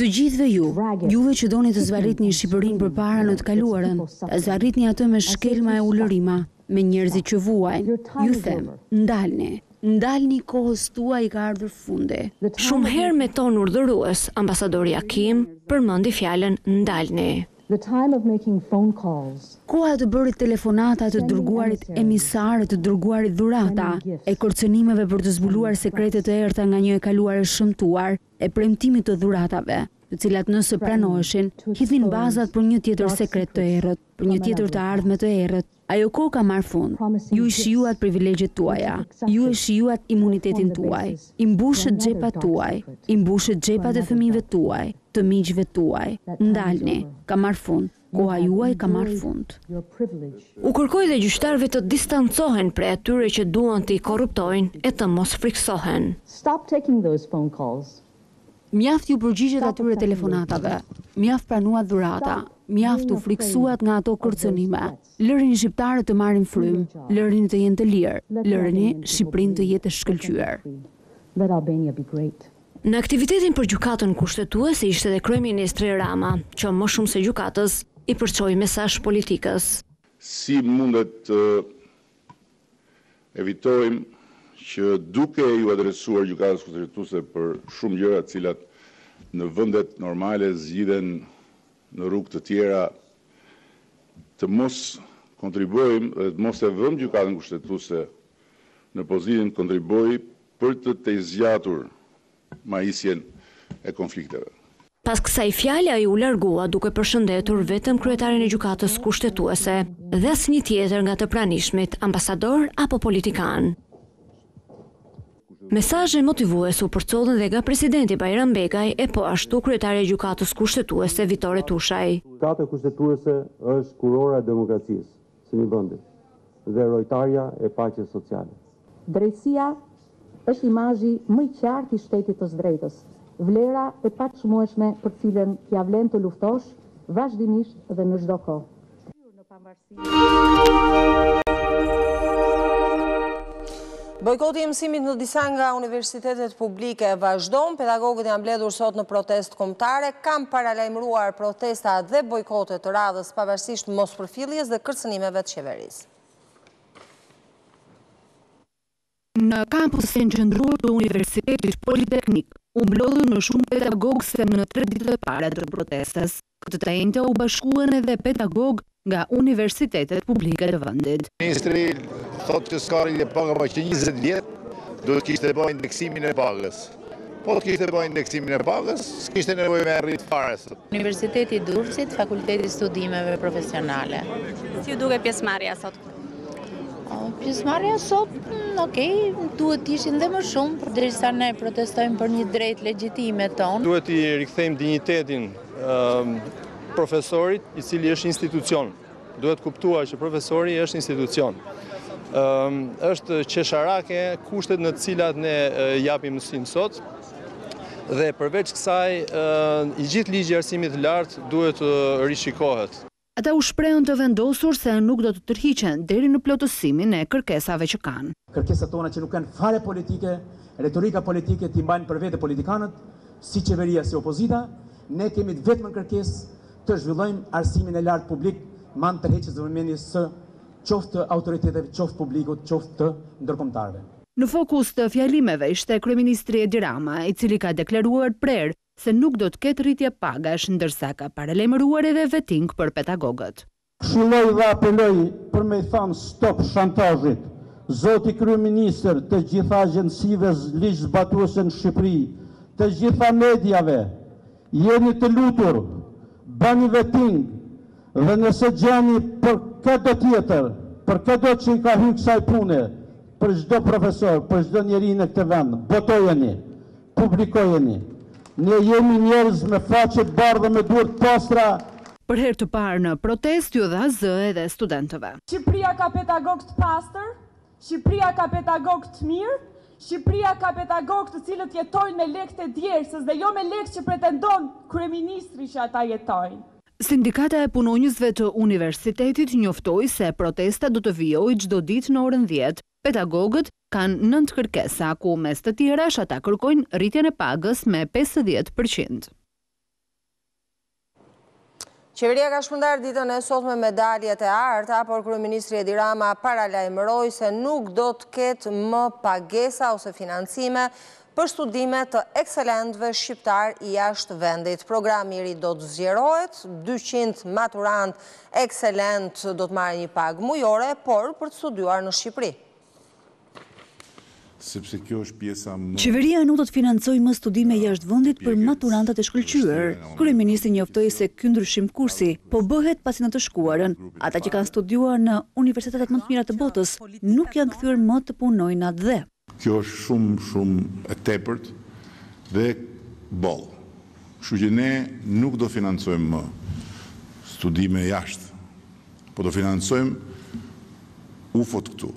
Të gjithëve ju, juve që doni të zvarritni Shqipërinë përpara në të kaluarën, ta zvarritni atë me shkelma e ulërima, Me njerëzit që vuajnë, ju them, ndalni. Ndalni, kohës tuaj i ka ardhur fundi. Shumë herë me ton urdhërues, ambasadorja Kim përmendi fjalën ndalni. Koha e të bërit telefonata, të dërguarit emisarë, të dërguarit dhurata, e kërcënimeve për të zbuluar sekrete të errëta nga një e kaluar e shëmtuar, e premtimit të dhuratave, të cilat nëse pranoheshin, hidhnin bazat për një tjetër sekret të errët. për një tjetër të ardhme të errët. Ajo kohë ka marrë fund. Ju i shijuat privilegjet tuaja. Ju e shijuat imunitetin tuaj. I mbushët xhepat tuaj. I mbushët xhepat e fëmijëve tuaj, të miqve tuaj. Ndalni. Ka marrë fund. Koha juaj ka marrë fund. U kërkoi dhe gjyqtarëve të distancohen prej atyre që duan t'i korruptojnë e të mos frikësohen. Mjaft iu përgjigjët atyre telefonatave, mjaft pranuat dhurata, mjaft u frikësuat nga ato kërcënime. Lërini shqiptarët të marrin frymë, lërini të jenë të lirë, lërini Shqipërinë të jetë e shkëlqyer. Në aktivitetin për Gjykatën Kushtetuese ishte dhe kryeministri Rama, që më shumë se gjykatës, i përçoi mesazh politikës. Si mundet të evitojmë që duke iu adresuar Gjykatës Kushtetuese për shumë gjëra të cilat në vendet normale zgjidhen në rrugë të tjera, të mos kontribuojmë dhe të mos e vëmë Gjykatën Kushtetuese në pozitën kontribuj për të tejzgjatur mbajtjen e konflikteve. Pas kësaj fjale ai u largua duke përshëndetur vetëm kryetarin e Gjykatës Kushtetuese dhe asnjë tjetër nga të pranishmit, ambasador apo politikanë. Mesazhe motivuese u përcollën dhe nga presidenti Bajram Begaj e po ashtu kryetarja e Gjykatës Kushtetuese Vitore Tusha. Gjykata Kushtetuese është kurora e demokracisë. së një vendi dhe rojtarja e paqes sociale. Drejtësia është imazhi më i qartë i shtetit të së drejtës, vlera e paçmueshme për të cilën ia vlen të luftosh vazhdimisht dhe në çdo kohë. Bojkoti i mësimit në disa nga universitetet publike vazhdon, pedagogët janë mbledhur sot në protestë kombëtare, kanë paralajmëruar protesta dhe bojkote të radhës pavarësisht mospërfilljes dhe kërcënimeve të qeverisë. Në kampusin qendror të Universitetit Politeknik u mblodhën më shumë pedagogë se në tre ditët e para të protestës. Këtë të enjte u bashkuan edhe pedagogë nga universitetet publike të vendit. Ministri thotë që s'ka rritje page ka që njëzet vjet, duhet të kishte ba indeksimin e pagës. Po të kishte ba indeksimin e pagës, s'kishte nevojë me e rritë fare. Universiteti i Durrësit, Fakulteti i Studimeve Profesionale. Si ju duket pjesëmarrja sot? Pjesëmarrja sot, mm, ok, duhet të ishin dhe më shumë, përderisa ne protestojmë për një drejtë legjitime tonë. Duhet t'i rikthejmë dinjitetin profesorit i cili është institucion. Duhet kuptuar që profesori është institucion. është qesharake kushtet në të cilat ne japim mësim sot, dhe përveç kësaj, i gjithë ligji i arsimit të lartë duhet të rishikohet. Ata u shprehën të vendosur se nuk do të tërhiqen deri në plotësimin e kërkesave që kanë. Kërkesat tona që nuk janë fare politike, retorika politike t'i mbajnë për vete politikanët, si qeveria si opozita, ne kemi të vetmën kërkesë të zhvillojmë arsimin e lartë publik me anë të tërheqjes së vëmendjes së qoftë të autoriteteve, qoftë publikut, qoftë të ndërkombëtarëve. Në fokus të fjalimeve ishte kryeministri Edi Rama, i cili ka deklaruar prerë se nuk do të ketë rritje pagash, ndërsa ka paralajmëruar edhe vetting për pedagogët. Këshilloj dhe apeloj për me i thanë stop shantazhit. Zoti Kryeministër, të gjitha agjencive ligjzbatuese në Shqipëri, të gjitha mediave, jeni të lutur, bëni vetting dhe nëse gjeni për këdo tjetër, për këdo që i ka hy kësaj pune, për çdo profesor, për çdo njeri në këtë vend, botojeni. Publikojeni! Ne jemi njerëz me faqe të bardha, me duar të pastra! Për herë të parë në protestë iu dha zë edhe studentëve. Shqipëria ka pedagogë të pastër, Shqipëria ka pedagogë të mirë, Shqipëria ka pedagogë të cilët jetojnë me lekët e djersës dhe jo me lekët që pretendon kryeministri që ata jetojnë. Sindikata e Punonjësve të Universitetit njoftoi se protesta do të vijojë çdo ditë në orën dhjetë. Pedagogët, kanë nëntë kërkesa, ku mes të tjerash ata kërkojnë rritjen e pagës me pesëdhjetë për qind. Qeveria ka shpërndarë ditën e sotme medaljet e arta, por kryeministri Edi Rama paralajmëroi se nuk do të ketë më pagesa ose financime për studime të ekselentëve shqiptarë jashtë vendit. Programi i ri do të zgjerohet, dyqind maturantë ekselentë do të marrin një pagë mujore, por për të studiuar në Shqipëri. Sepse kjo është pjesa më Qeveria nuk do të financojë më studime jashtë vendit për maturantët e shkëlqyer. Kryeministri njoftoi se ky ndryshim kursi po bëhet pasi në të shkuarën, ata që kanë studiuar në universitetet më të mira të botës nuk janë kthyer më të punojnë në atdhe. Kjo është shumë, shumë e tepërt dhe boll. Kështu që ne nuk do financojmë më studime jashtë. Po do financojmë UFO-t këtu.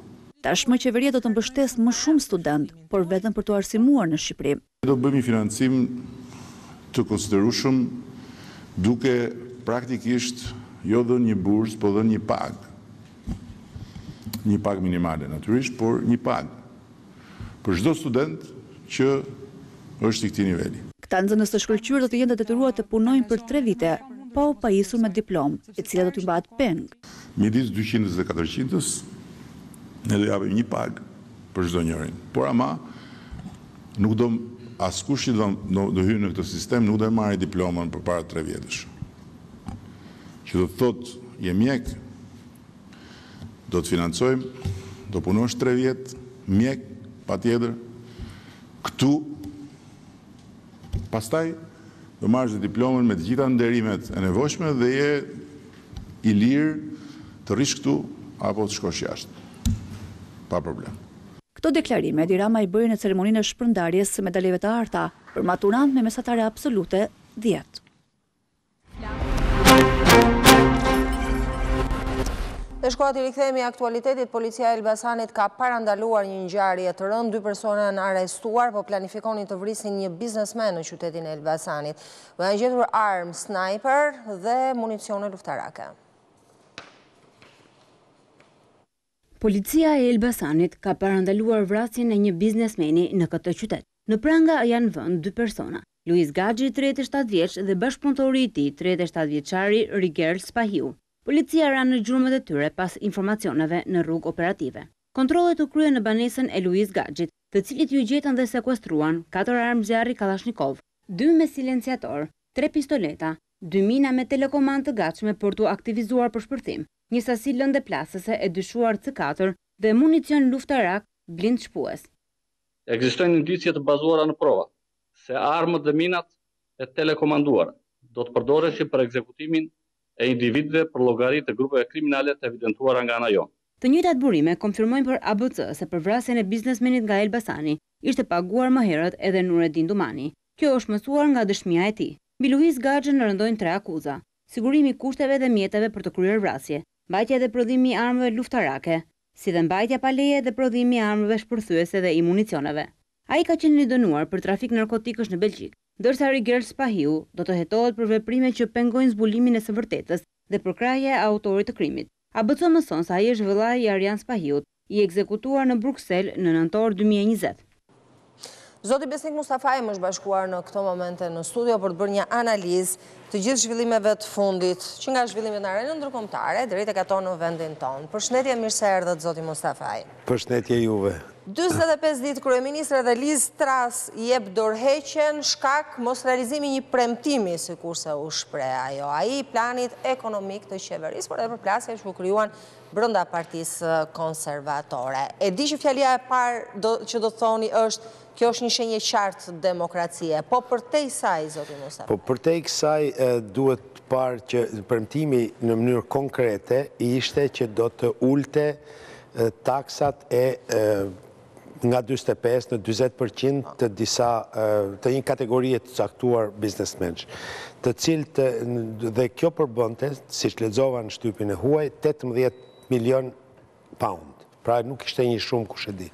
Tashmë qeveria do të mbështesë më shumë studentë, por vetëm për t'u arsimuar në Shqipëri. Ne do bëjmë një financim të konsiderueshëm duke praktikisht jo dhënë një bursë, po dhënë një pagë. Një pagë minimale natyrisht, por një pagë. Për çdo student që është i këtij niveli. Këta nxënës të shkëlqyer do të jenë të detyruar të punojnë për tre vite, pa u pajisur me diplomë, e cila do t'u mbahet peng. Midis dyqindës dhe katërqindës, ne do japim një pagë për çdo njërin. Por ama, nuk do, askush që do hyjë në këtë sistem nuk do e marrë diplomën përpara tre vjetësh. Që do të thotë, je mjek, Do të financojmë, do punosh tre vjet, mjek, patjetër, këtu, pastaj do marrësh dhe diplomën me të gjitha nderimet e nevojshme dhe je i lirë të rrish këtu apo të shkosh jashtë, pa problem. Këto deklarime Edi Rama i bëri në ceremoninë e shpërndarjes së medaljeve të arta për maturantë me mesatare absolute dhjetë. Dhe shkoha t'i rikthehemi aktualitetit, policia e Elbasanit ka parandaluar një ngjarje të rëndë, dy persona janë arrestuar, po planifikonin të vrisin një biznesmen në qytetin e Elbasanit. U janë gjetur armë, snajper dhe municione luftarake. Policia e Elbasanit ka parandaluar vrasjen e një biznesmeni në këtë qytet. Në pranga janë vënë dy persona, Luiz Gaxhi, tridhjetë e shtatë vjeç dhe bashkëpunëtori i tij, tridhjetë e shtatë vjeçari Rigel Spahiu. Policia ra në gjurmët e tyre pas informacioneve në rrugë operative. Kontrollet u kryen në banesën e Luiz Gaxhit, të cilit iu gjetën dhe sekuestruan katër armë zjarri kallashnikov, dy me silenciator, tre pistoleta, dy mina me telekomandë të gatshme për t'u aktivizuar për shpërthim, një sasi lënde plasëse e dyshuar C katër dhe municion luftarak blindshpues. Ekzistojnë indicie të bazuara në prova, se armët dhe minat e telekomanduara do të përdoreshin për ekzekutimin e individëve për llogari të grupeve kriminale të evidentuara nga ana jonë. Të njëjtat burime konfirmojnë për ABC se për vrasjen e biznesmenit nga Elbasani ishte paguar më herët edhe Nuredin Dumani. Kjo është mësuar nga dëshmia e tij. Mbi Luiz Gaxhin rëndojnë tre akuza, Sigurim i kushteve dhe mjeteve për të kryer vrasje, mbajtja dhe prodhimi i armëve luftarake, si dhe mbajtja pa leje dhe prodhimi i armëve shpërthyese dhe i municioneve. Ai ka qenë i dënuar për trafik narkotikësh në Belgjikë, ndërsa Rigel Spahiu do të hetohet për veprime që pengojnë zbulimin e së vërtetës dhe përkrahja e autorit të krimit. ABC mëson se ai është vëllai i Arjan Spahiut, i ekzekutuar në Bruksel në nëntor dy mijë e njëzet. Zoti Besnik Mustafaj më është bashkuar në këto momente në studio për të bërë një analizë të gjithë zhvillimeve të fundit, që nga zhvillimet në arenën ndërkombëtare deri tek ato në vendin tonë. Përshëndetje e mirë se erdhët zoti Mustafaj. Përshëndetje juve. Dyzet e pesë ditë kryeministre dhe Liz Truss jep dorëheqjen shkak mosrealizimi i një premtimi, sikurse u shpreh ajo, ai i planit ekonomik të qeverisë, por edhe përplasje që u krijuan brenda Partisë Konservatore. E di që fjalia e parë që do të thoni është Kjo është një shenjë e qartë demokracie. Po përtej saj, zoti Musa. Po përtej kësaj duhet parë që premtimi në mënyrë konkrete ishte që do të ulte taksat e nga dyzet e pesë në dyzet për qind të disa të një kategorie të caktuar biznesmensh, të cilët dhe kjo përbënte, siç lexova në shtypin e huaj, tetëmbëdhjetë milionë Pound. Pra nuk ishte një shumë kush e di.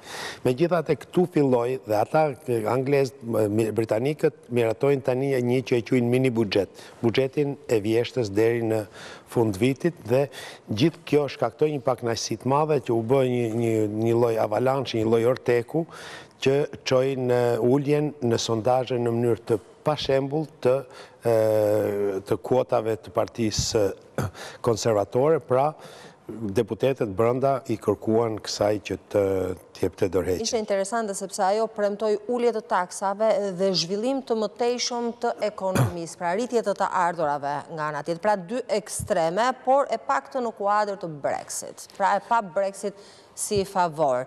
Megjithatë këtu filloj dhe ata anglezët, britanikët, miratojnë tani një që e quajnë minibuxhet. Buxhetin e vjeshtës deri në fund vitit dhe gjithë kjo shkaktoi një pakënaqësi të madhe që u bë një, një, një lloj avalansh, një lloj orteku që çoi në uljen në sondazhe në mënyrë të pashembull të, të kuotave të partisë konservatore, pra deputetët brenda i kërkuan kësaj që të jepte dorëheqjen. Ishte interesante sepse ajo premtoi ulje të taksave dhe zhvillim të mëtejshëm të ekonomisë, pra rritje të të ardhurave nga ana tjetër, pra dy ekstreme, por e pa këtë në kuadër të Brexit, pra e pa Brexit si favor.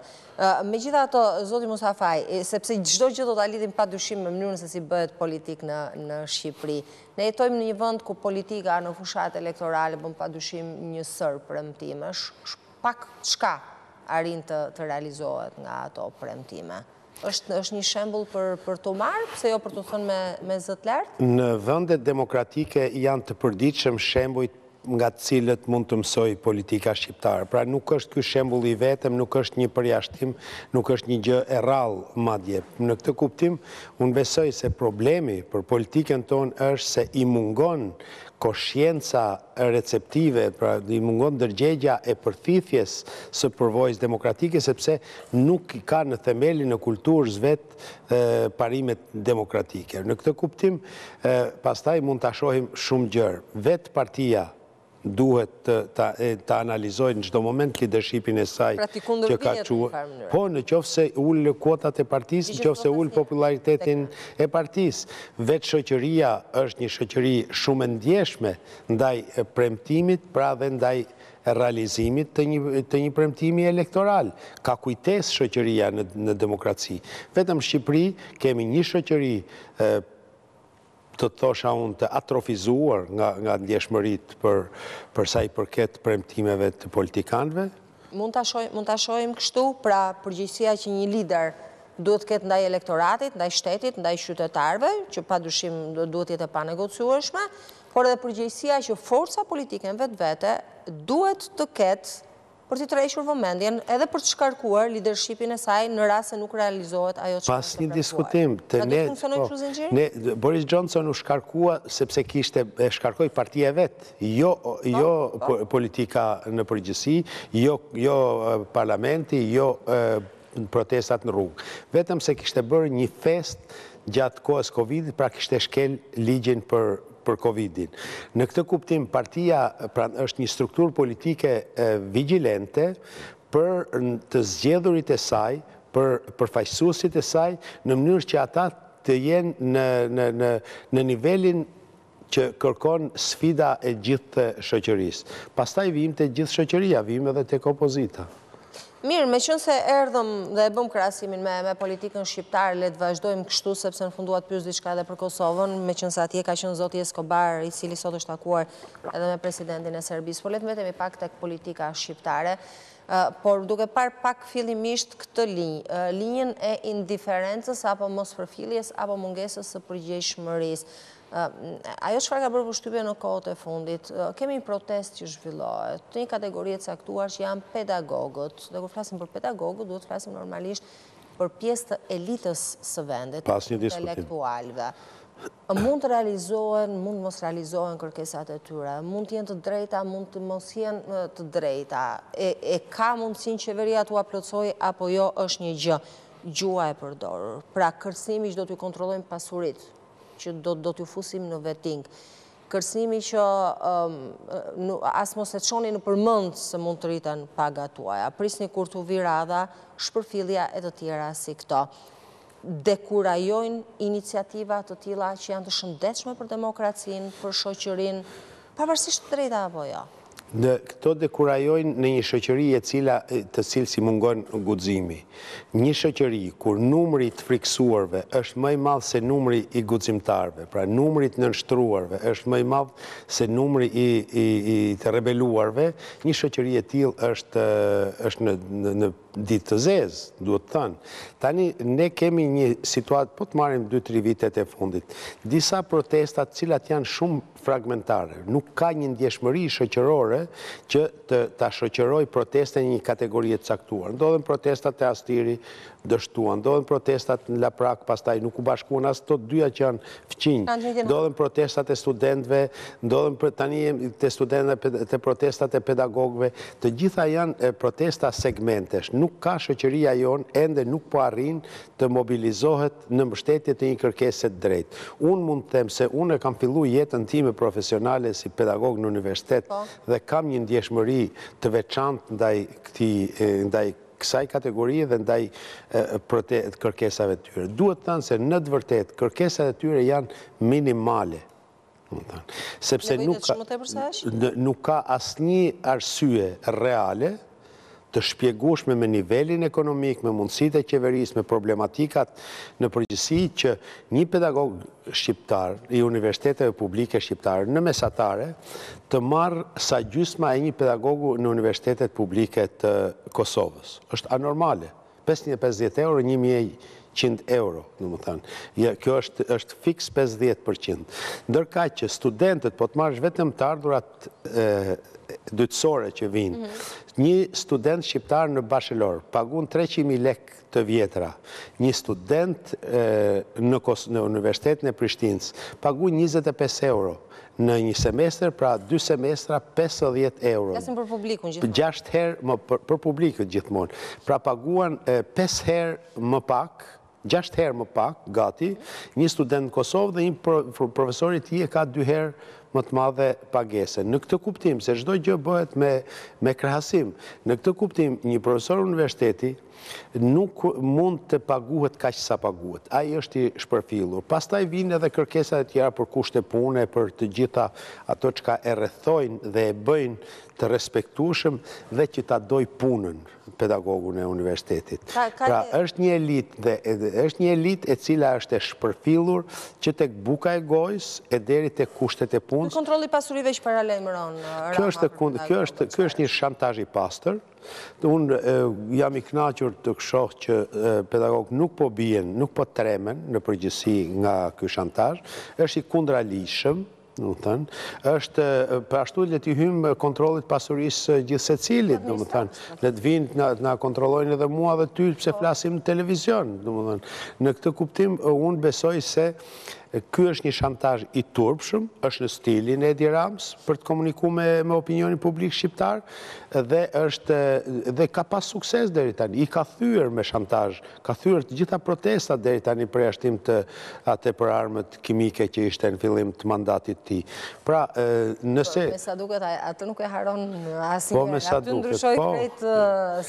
Megjithatë, zoti Mustafaj, sepse çdo gjë do ta lidhim padyshim me mënyrën se si bëhet politikë në në Shqipëri, Ne jetojmë në një vend ku politika në fushatë elektorale bën padyshim një sërë premtimesh, pak çka arrin të, të realizohet nga ato premtime. Është është një shembull për për t'u marrë, pse jo për t'u thënë me me zë të lartë? Në vendet demokratike janë të përditshëm shembujt nga të cilët mund të mësojë politika shqiptare. Pra nuk është ky shembulli i vetëm, nuk është një përjashtim, nuk është një gjë e rrallë madje. Në këtë kuptim, unë besoj se problemi për politikën tonë është se i mungon koshienca receptive, pra i mungon ndërgjegja e përthithjes së përvojës demokratike, sepse nuk ka në themelin e kulturës së vet, parimet demokratike. Në këtë kuptim, pastaj mund ta shohim shumë gjërë. Vetë partia duhet të analizojë në çdo moment lidershipin e saj pra që ka qua. Po, në qoftë se ul kuotat e partisë, në qoftë se ul popularitetin e partisë. Vetë shoqëria është një shoqëri shumë e ndjeshme ndaj premtimit, pra dhe ndaj realizimit të një të një premtimi elektoral. Ka kujtesë shoqëria në në demokraci. Vetëm në Shqipëri kemi një shoqëri do të thosha unë të atrofizuar nga nga ndjeshmëritë për për sa i përket premtimeve të politikanëve. Mund ta shohim mund ta shohim kështu, pra përgjegjësia që një lider duhet të ketë ndaj elektoratit, ndaj shtetit, ndaj qytetarëve, që padyshim duhet të jetë e panegociueshme, por edhe përgjegjësia që forca politike në vetvete duhet të ketë për t'i tërhequr vëmendjen edhe për të shkarkuar lidershipin e saj në rast se nuk realizohet ajo që kishte planuar. Pas një diskutim të lehtë, po. A do të funksionojë kështu zinxhiri? Boris Johnson u shkarkua sepse kishte, e shkarkoi partia e vet, jo, jo politika në përgjithësi, jo, jo parlamenti, jo, protestat në rrugë. Vetëm se kishte bërë një festë gjatë kohës Covidit, pra kishte shkel ligjin për për Covidin. Në këtë kuptim partia pra është një strukturë politike vigjilente për të zgjedhurit e saj, për përfaqësuesit e saj në mënyrë që ata të jenë në në në në nivelin që kërkon sfida e gjithë shoqërisë. Pastaj vijmë te gjithë shoqëria, vijmë edhe tek opozita. Mirë, meqënëse erdhëm dhe e bëmë krahasimin me me politikën shqiptare, le të vazhdojmë kështu sepse në fund dua të pyes diçka edhe për Kosovën, meqënëse atje ka qenë zoti Escobar, i cili sot është takuar edhe me presidentin e Serbisë. Por le të mbetemi pak tek politika shqiptare, por duke parë pak fillimisht këtë linjë, linjën e indiferencës apo mospërfilljes apo mungesës së përgjegjshmërisë. Ajo çfarë ka bërë përshtypje në kohët e fundit, kemi një protestë që zhvillohet, të një kategori e caktuar që janë pedagogët, dhe kur flasim për pedagogët, duhet të flasim normalisht për pjesë të elitës së vendit, të intelektualëve. Mund të realizohen, mund të mos realizohen kërkesat e tyre, mund të jenë të drejta, mund të mos jenë të drejta, e ka mundësinë qeveria t'ua plotësojë apo jo është një gjë, gjuha e përdorur, pra kërcënimi që do t'ju kontrollojmë pasuritë, që do do t'ju fusim në vetting. Kërcënimi që as mos e çoni nëpërmend se mund të rriten pagat tuaja. Prisni kur t'u vi radha, shpërfillja e të tjera si këto. Dekurajojnë iniciativa të tilla që janë të shëndetshme për demokracinë, për shoqërinë, pavarësisht drejta apo jo. Dhe këto dekurajojnë në një shoqëri e cila të cilës i mungon guximi. Një shoqëri kur numri i të frikësuarve është më i madh se numri i guximtarëve, pra numri i të nënshtruarve është më i madh se numri i i të rebeluarve, një shoqëri e tillë është është në në në ditë të zezë, duhet thënë. Tani ne kemi një situatë, po të marrim dy tri vitet e fundit, disa protesta të cilat janë shumë fragmentare. Nuk ka një ndjeshmëri shoqërore që të ta shoqërojë protestën e një kategorie të caktuar. Ndodhën protestat te Astiri, dështuan. Ndodhën protestat në Laprakë, pastaj nuk u bashkuan as këto të dyja që janë fqinj. Ndodhën protestat e studentëve, ndodhën tani te studentëve, te protestat e pedagogëve. Të gjitha janë protesta segmentesh. Nuk ka shoqëria jonë ende nuk po arrin të mobilizohet në mbështetje të një kërkese të drejtë. Unë mund të them se unë e kam fillu jetën time profesionale si pedagog në universitet dhe kam një ndjeshmëri të veçantë ndaj këtij, ndaj kësaj kategorie dhe ndaj prote, kërkesave të tyre. Duhet thënë se në të vërtetë kërkesat e tyre janë minimale. Sepse nuk ka asnjë arsye reale të shpjegueshme me nivelin ekonomik, me mundësitë e qeverisë, me problematikat në përgjithësi që një pedagog shqiptar i universiteteve publike shqiptare në mesatare të marrë sa gjysma e një pedagogu në universitetet publike të Kosovës. Është anormale. Pesëqind e pesëdhjetë euro, një mijë e qind euro, domethënë, kjo është fiks pesëdhjetë për qind. Ndërkaq që studentët po të marrësh vetëm të ardhurat dytësore që vijnë. Mm -hmm. Një student shqiptar në bachelor pagun 300.000 lek të vjetra. Një student e, në, Kos, në Universitetin e Prishtinës pagun 25 euro. Në një semestër, pra dy semestra, pesëdhjetë euro. Flasim për publikun gjithmonë. Gjashtë herë për publikët gjithmonë. Pra paguan pesë herë më pak, gjashtë herë më pak, gati, një student në Kosovë dhe një profesor i tij e ka dy herë më të madhe pagesën. Në këtë kuptim, se çdo gjë bëhet me krahasim, në këtë kuptim, një profesor universiteti, Nuk mund të paguhet kaq sa paguhet. Ai është i shpërfillur. Pastaj vijnë edhe kërkesat e tjera për kushte pune e për të gjitha ato çka e rrethojnë dhe e bëjnë të respektueshëm dhe që ta dojë punën pedagogun e universitetit. Pra, është një elitë dhe është një elitë e cila është e shpërfillur që tek buka e gojës e deri tek kushtet e punës. Ky kontroll i pasurive që paralajmëron. Ky është një shantazh i pastër. Unë jam i kënaqur të shoh që pedagogët nuk po bien, nuk po tremben në përgjithësi nga ky shantazh, është i kundraligjshëm, domethënë, është për ashtu le t'i hyjmë kontrollit pasurisë së gjithsecilit, domethënë, le të vijnë na kontrollojnë edhe mua dhe ty pse po flasim në televizion, domethënë. Në këtë kuptim, unë besoj se Ky është një shantazh i turpshëm, është në stilin e Edi Ramës për të komunikuar me me opinionin publik shqiptar dhe është dhe ka pas sukses deri tani. I ka thyer me shantazh, ka thyer të gjitha protestat deri tani përjashtim të atë për armët kimike që ishte në fillim të mandatit të tij. Pra, nëse Me sa duket atë nuk e harron asnjëherë. Po me sa duket, po. Aty ndryshoi krejt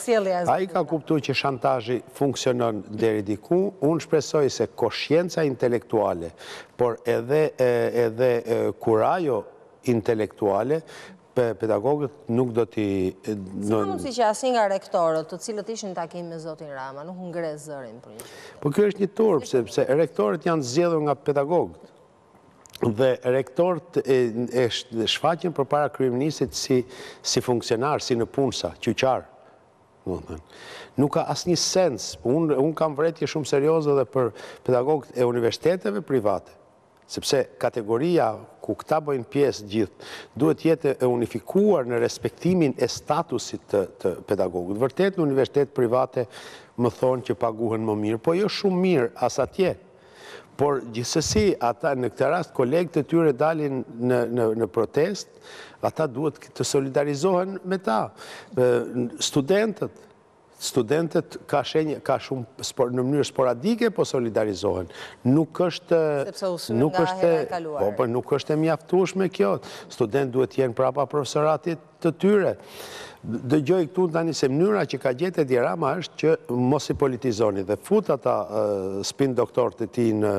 sjellja e zotit. Ai ka kuptuar që shantazhi funksionon deri diku, unë shpresoj se koshienca intelektuale, por edhe edhe kurajo intelektuale, pedagogët nuk do t'i... Si ka mundësi që asnjë nga rektorët, të cilët ishin në takim me zotin Rama, nuk ngre zërin për një gjë tillë? Po ky është një turp, sepse rektorët janë zgjedhur nga pedagogët. Dhe rektorët shfaqen përpara kryeministrit si si funksionarë, si nëpunësa, qyqarë. Nuk ka asnjë sens, unë kam vërejtje shumë serioze dhe për pedagogët e universiteteve private, sepse kategoria ku këta bëjnë pjesë gjithë, duhet të jetë e unifikuar në respektimin e statusit të pedagogut. Vërtet në universitetet private më thonë që paguhen më mirë, po jo shumë mirë as atje. Por gjithsesi ata në këtë rast kolegët e tyre dalin në në në protestë, ata duhet të solidarizohen me ta. Studentët studentët ka shenjë ka shumë spor, në mënyrë sporadike po solidarizohen. Nuk është nuk është po po nuk është e mjaftueshme kjo. Studentët duhet të jenë prapa profesoratit, të tyre. Dëgjoj këtu tani se mënyra që ka gjetë Edi Rama është që mos i politizoni dhe fut ata spin doktorët e tij në,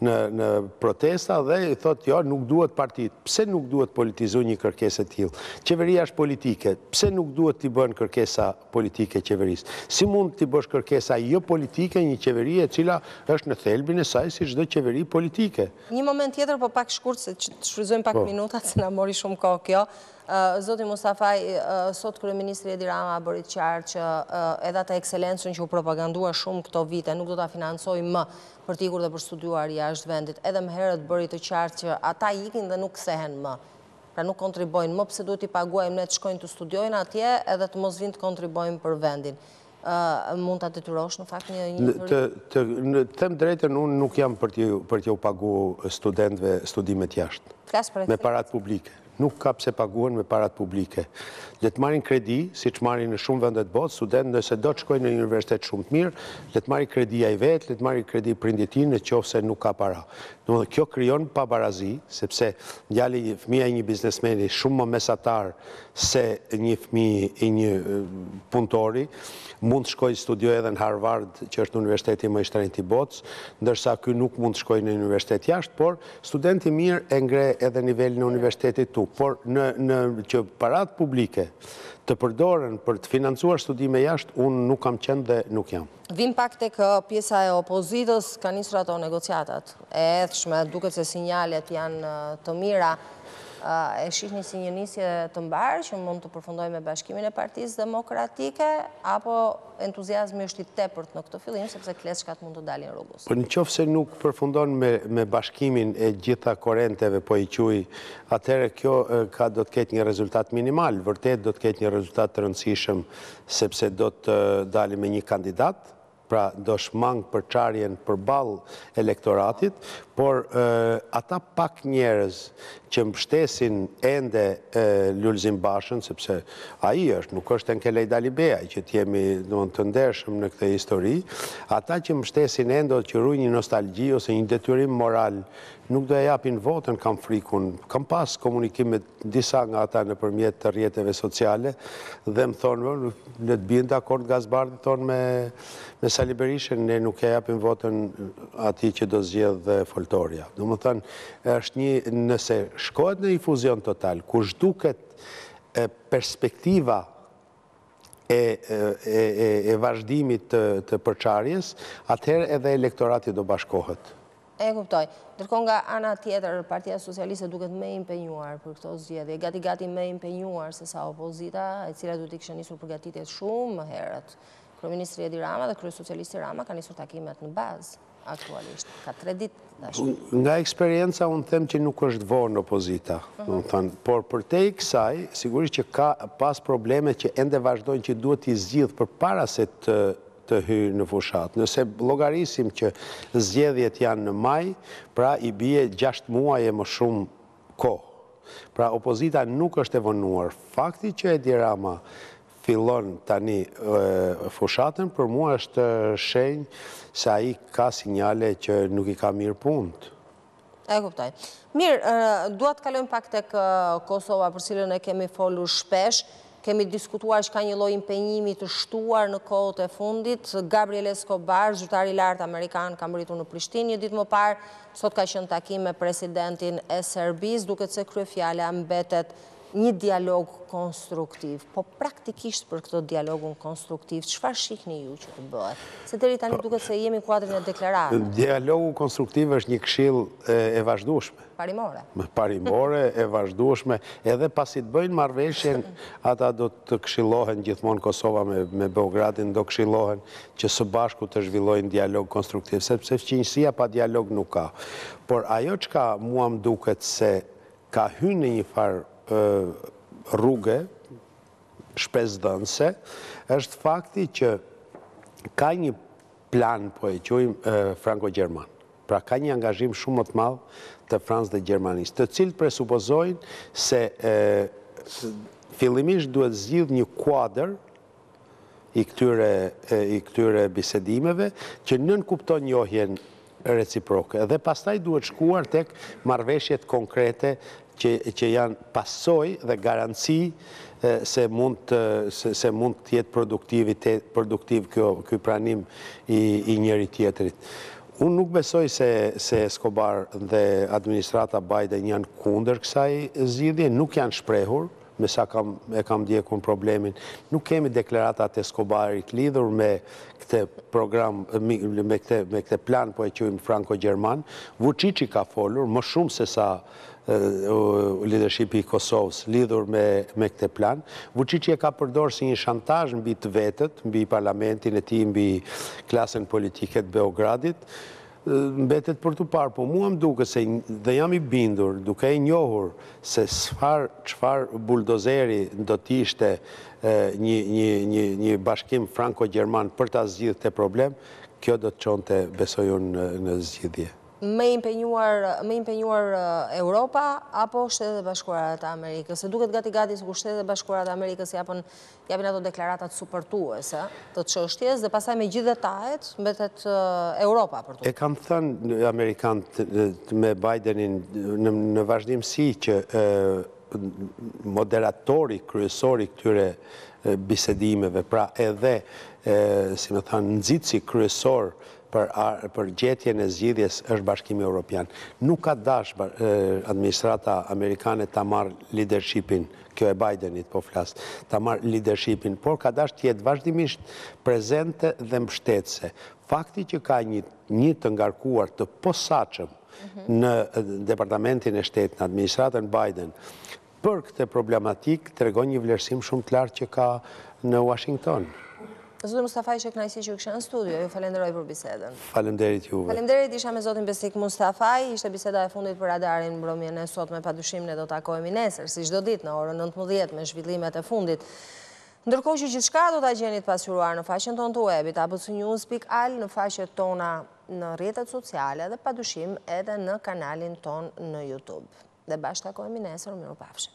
në, në protesta dhe i thotë jo nuk duhet partitë. Pse nuk duhet politizu një kërkesë e tillë? Qeveria është politike. Pse nuk duhet t'i bënë kërkesa politike qeverisë. Si mund t'i bësh kërkesa jo politike një qeverie e cila është në thelbin e saj si çdo qeveri politike? Një moment tjetër, po pak shkurt se të shfrytëzojmë pak minutat se na mori shumë kohë kjo. Zoti Mustafaj, sot kryeministri Edi Rama bëri të qartë që edhe atë ekselencën që u propagandua shumë këto vite nuk do ta financojë më për të ikur dhe për të studiuar jashtë vendit. Edhe më herët bëri të qartë që ata ikin dhe nuk kthehen më. Pra nuk kontribuojnë më pse duhet t'i paguajmë ne të shkojnë të studiojnë atje edhe të mos vijnë të kontribuojnë për vendin. Mund ta detyrosh në fakt një një të rritë? Të them të drejtën, unë nuk jam për t'jua pagu studentëve studimet jashtë. Flasë për efektin. Me paratë publike. Nuk ka pse paguhen me paratë publike. Le të marrin kredi, siç marrin në shumë vende të botës, studenti nëse do të shkojë në një universitet shumë të mirë, le të marrë kredi ai vetë, le të marrë kredi prindi i tij në qoftë se nuk ka para. Domethënë kjo krijon pabarazi, sepse djali, fëmija i një biznesmeni shumë më mesatar se një fëmijë i një punëtori, mund të shkojë të studiojë edhe në Harvard, që është universiteti më i shtrenjtë i botës, ndërsa ky nuk mund të shkojë në një universitet jashtë, por studenti i mirë e ngre edhe nivelin e universitetit këtu. Por në në që paratë publike të përdoren për të financuar studime jashtë, unë nuk kam qenë dhe nuk jam. Vim pak tek pjesa e opozitës, kanë nisur ato negociatat e ethshme, duket se sinjalet janë të mira, e shihni si një nisje të mbarë që mund të përfundojë me bashkimin e Partisë Demokratike, apo entuziazmi është i tepërt në këtë fillim, sepse kleçkat mund të dalin rrugës. Po në qoftë se nuk përfundon me bashkimin e gjitha korrenteve po i quj, atëherë kjo ka do të ketë një rezultat minimal, vërtet do të ketë një rezultat të rëndësishëm sepse do të dalim me një kandidat, pra do shmang përçarjen përballë elektoratit, por ata pak njerëz që mbështesin ende Lulzim Bashën, sepse ai është, nuk është Enkelejt Alibeaj, që të jemi të ndershëm në këtë histori, ata që mbështesin ende o të qërojnë një nostalgji ose një detyrim moral, nuk do e japin votën kam frikë unë, kam pas komunikime disa nga ata nëpërmjet të rrjeteve sociale dhe më thonë le të bien dakord Gaz Bardhi thonë me me Sali Berishën, ne nuk ja japim votën atij që do zgjedh foltorja. Domethënë është nëse shkohet në një fuzion total ku zhduket perspektiva e e e e vazhdimit të të përçarjes, atëherë edhe elektorati do bashkohet. E kuptoj. Ndërkohë nga ana tjetër Partia Socialiste duket më e impenjuar për këto zgjedhje, gati gati më e impenjuar se sa opozita, e cila duhet t'i kishte nisur përgatitjet shumë më herët. Kryeministri Edi Rama dhe kryesocialisti Rama ka nisur takimet në bazë. aktualisht. Ka tre ditë tashmë. Nga eksperienca unë them që nuk është vonë opozita, por përtej kësaj, sigurisht që ka pas probleme që ende vazhdojnë që duhet t'i zgjidh përpara se të të hyjë në fushatë. Nëse llogarisim që zgjedhjet janë në maj, pra i bie 6 muaj e më shumë kohë. Pra opozita nuk është e vonuar. Fakti që Edi Rama fillon tani fushatën, për mua është shenjë se ai ka sinjale që nuk i ka mirë punët. E kuptoj. Mirë, dua të kalojmë pak tek Kosova, për cilën e kemi folur shpesh, kemi diskutuar që ka një lloj impenjimi të shtuar në kohët e fundit, Gabriel Escobar, zyrtari i lartë amerikan, ka mbërritur në Prishtinë një ditë më parë, sot ka qenë takim me presidentin e Serbisë, duket se kryefjala mbetet Një dialog konstruktiv, po praktikisht për këtë dialogun konstruktiv, çfarë shihni ju që të bëhet? Se deri tani duket se jemi në kuadrin e deklaratës. Dialogu konstruktiv është një këshillë e vazhdueshme. Parimore. Parimore, e vazhdueshme, edhe pasi të bëjnë marrëveshjen, ata do të këshillohen gjithmonë Kosova me Beogradin, do këshillohen që së bashku të zhvillojnë dialog konstruktiv, sepse fqinjësia pa dialog nuk ka. Por ajo çka mua më duket se ka hyrë në një farë rruge shpresëdhënëse, është fakti që ka një plan, po e quajmë franko-gjerman. Pra ka një angazhim shumë më të madh të Francës dhe Gjermanisë, të cilët presupozojnë se fillimisht duhet të zgjidhet një kuadër i këtyre i këtyre bisedimeve që nënkupton njohjen reciproke dhe pastaj duhet shkuar tek marrëveshjet konkrete që që janë pasojë dhe garanci se mund të se mund të jetë produktivitet produktiv kjo ky pranim i i njëri-tjetrit. Unë nuk besoj se se Escobar dhe administrata Biden janë kundër kësaj zgjidhje, nuk janë shprehur, me sa kam e kam ndjekur unë problemin, nuk kemi deklaratat e Escobarit lidhur me këtë program me këtë me këtë plan po e quajmë franko-gjerman. Vuçiçi ka folur më shumë se sa lidershipi i Kosovës lidhur me me këtë plan. Vuçiçi e ka përdorë si një shantazh mbi të vetët, mbi parlamentin e tij, mbi klasën politike të Beogradit. Mbetet për t'u parë, po mua më duket se dhe jam i bindur, duke e njohur se çfarë çfarë buldozeri do të ishte një një një një bashkim franko-gjerman për ta zgjidhë këtë problem, kjo do të çonte besoj unë në zgjidhje. Më e impenjuar më e impenjuar Europa apo Shtetet e Bashkuara të Amerikës? Se duket gati gati sikur Shtetet e Bashkuara të Amerikës japën japin ato deklaratat suportuese të çështjes dhe pastaj me gjithë detajet mbetet Europa për të. E kanë thënë amerikanët me Bidenin në vazhdimësi që moderatori kryesor i këtyre bisedimeve, pra edhe, si me thënë, nxitësi kryesor për gjetjen e zgjidhjes është Bashkimi Europian. Nuk ka dash administrata amerikane ta marrë lidershipin Kjo e Bidenit po flas, ta marrë lidershipin, por ka dashtë të jetë vazhdimisht prezente dhe mbështetëse. Fakti që ka një një të ngarkuar të posaçëm në Departamentin e Shtetit, në administratën Biden, për këtë problematikë tregon një vlerësim shumë të lartë që ka në Uashington. Zoti Mustafaj, ishte kënaqësi që ju kisha në studio, ju falënderoj për bisedën. Faleminderit juve. Faleminderit, isha me zotin Besnik Mustafaj, ishte biseda e fundit për Radarin mbrëmjen e sotme, padyshim ne do takohemi nesër, si çdo ditë në orën 19 me zhvillimet e fundit. Ndërkohë që gjithçka do ta gjeni të pasqyruar në faqen tonë të webit, abcnews.al, në faqet tona në rrjetet sociale dhe padyshim edhe në kanalin tonë në Youtube. Dhe bashkë takohemi nesër, mirupafshim.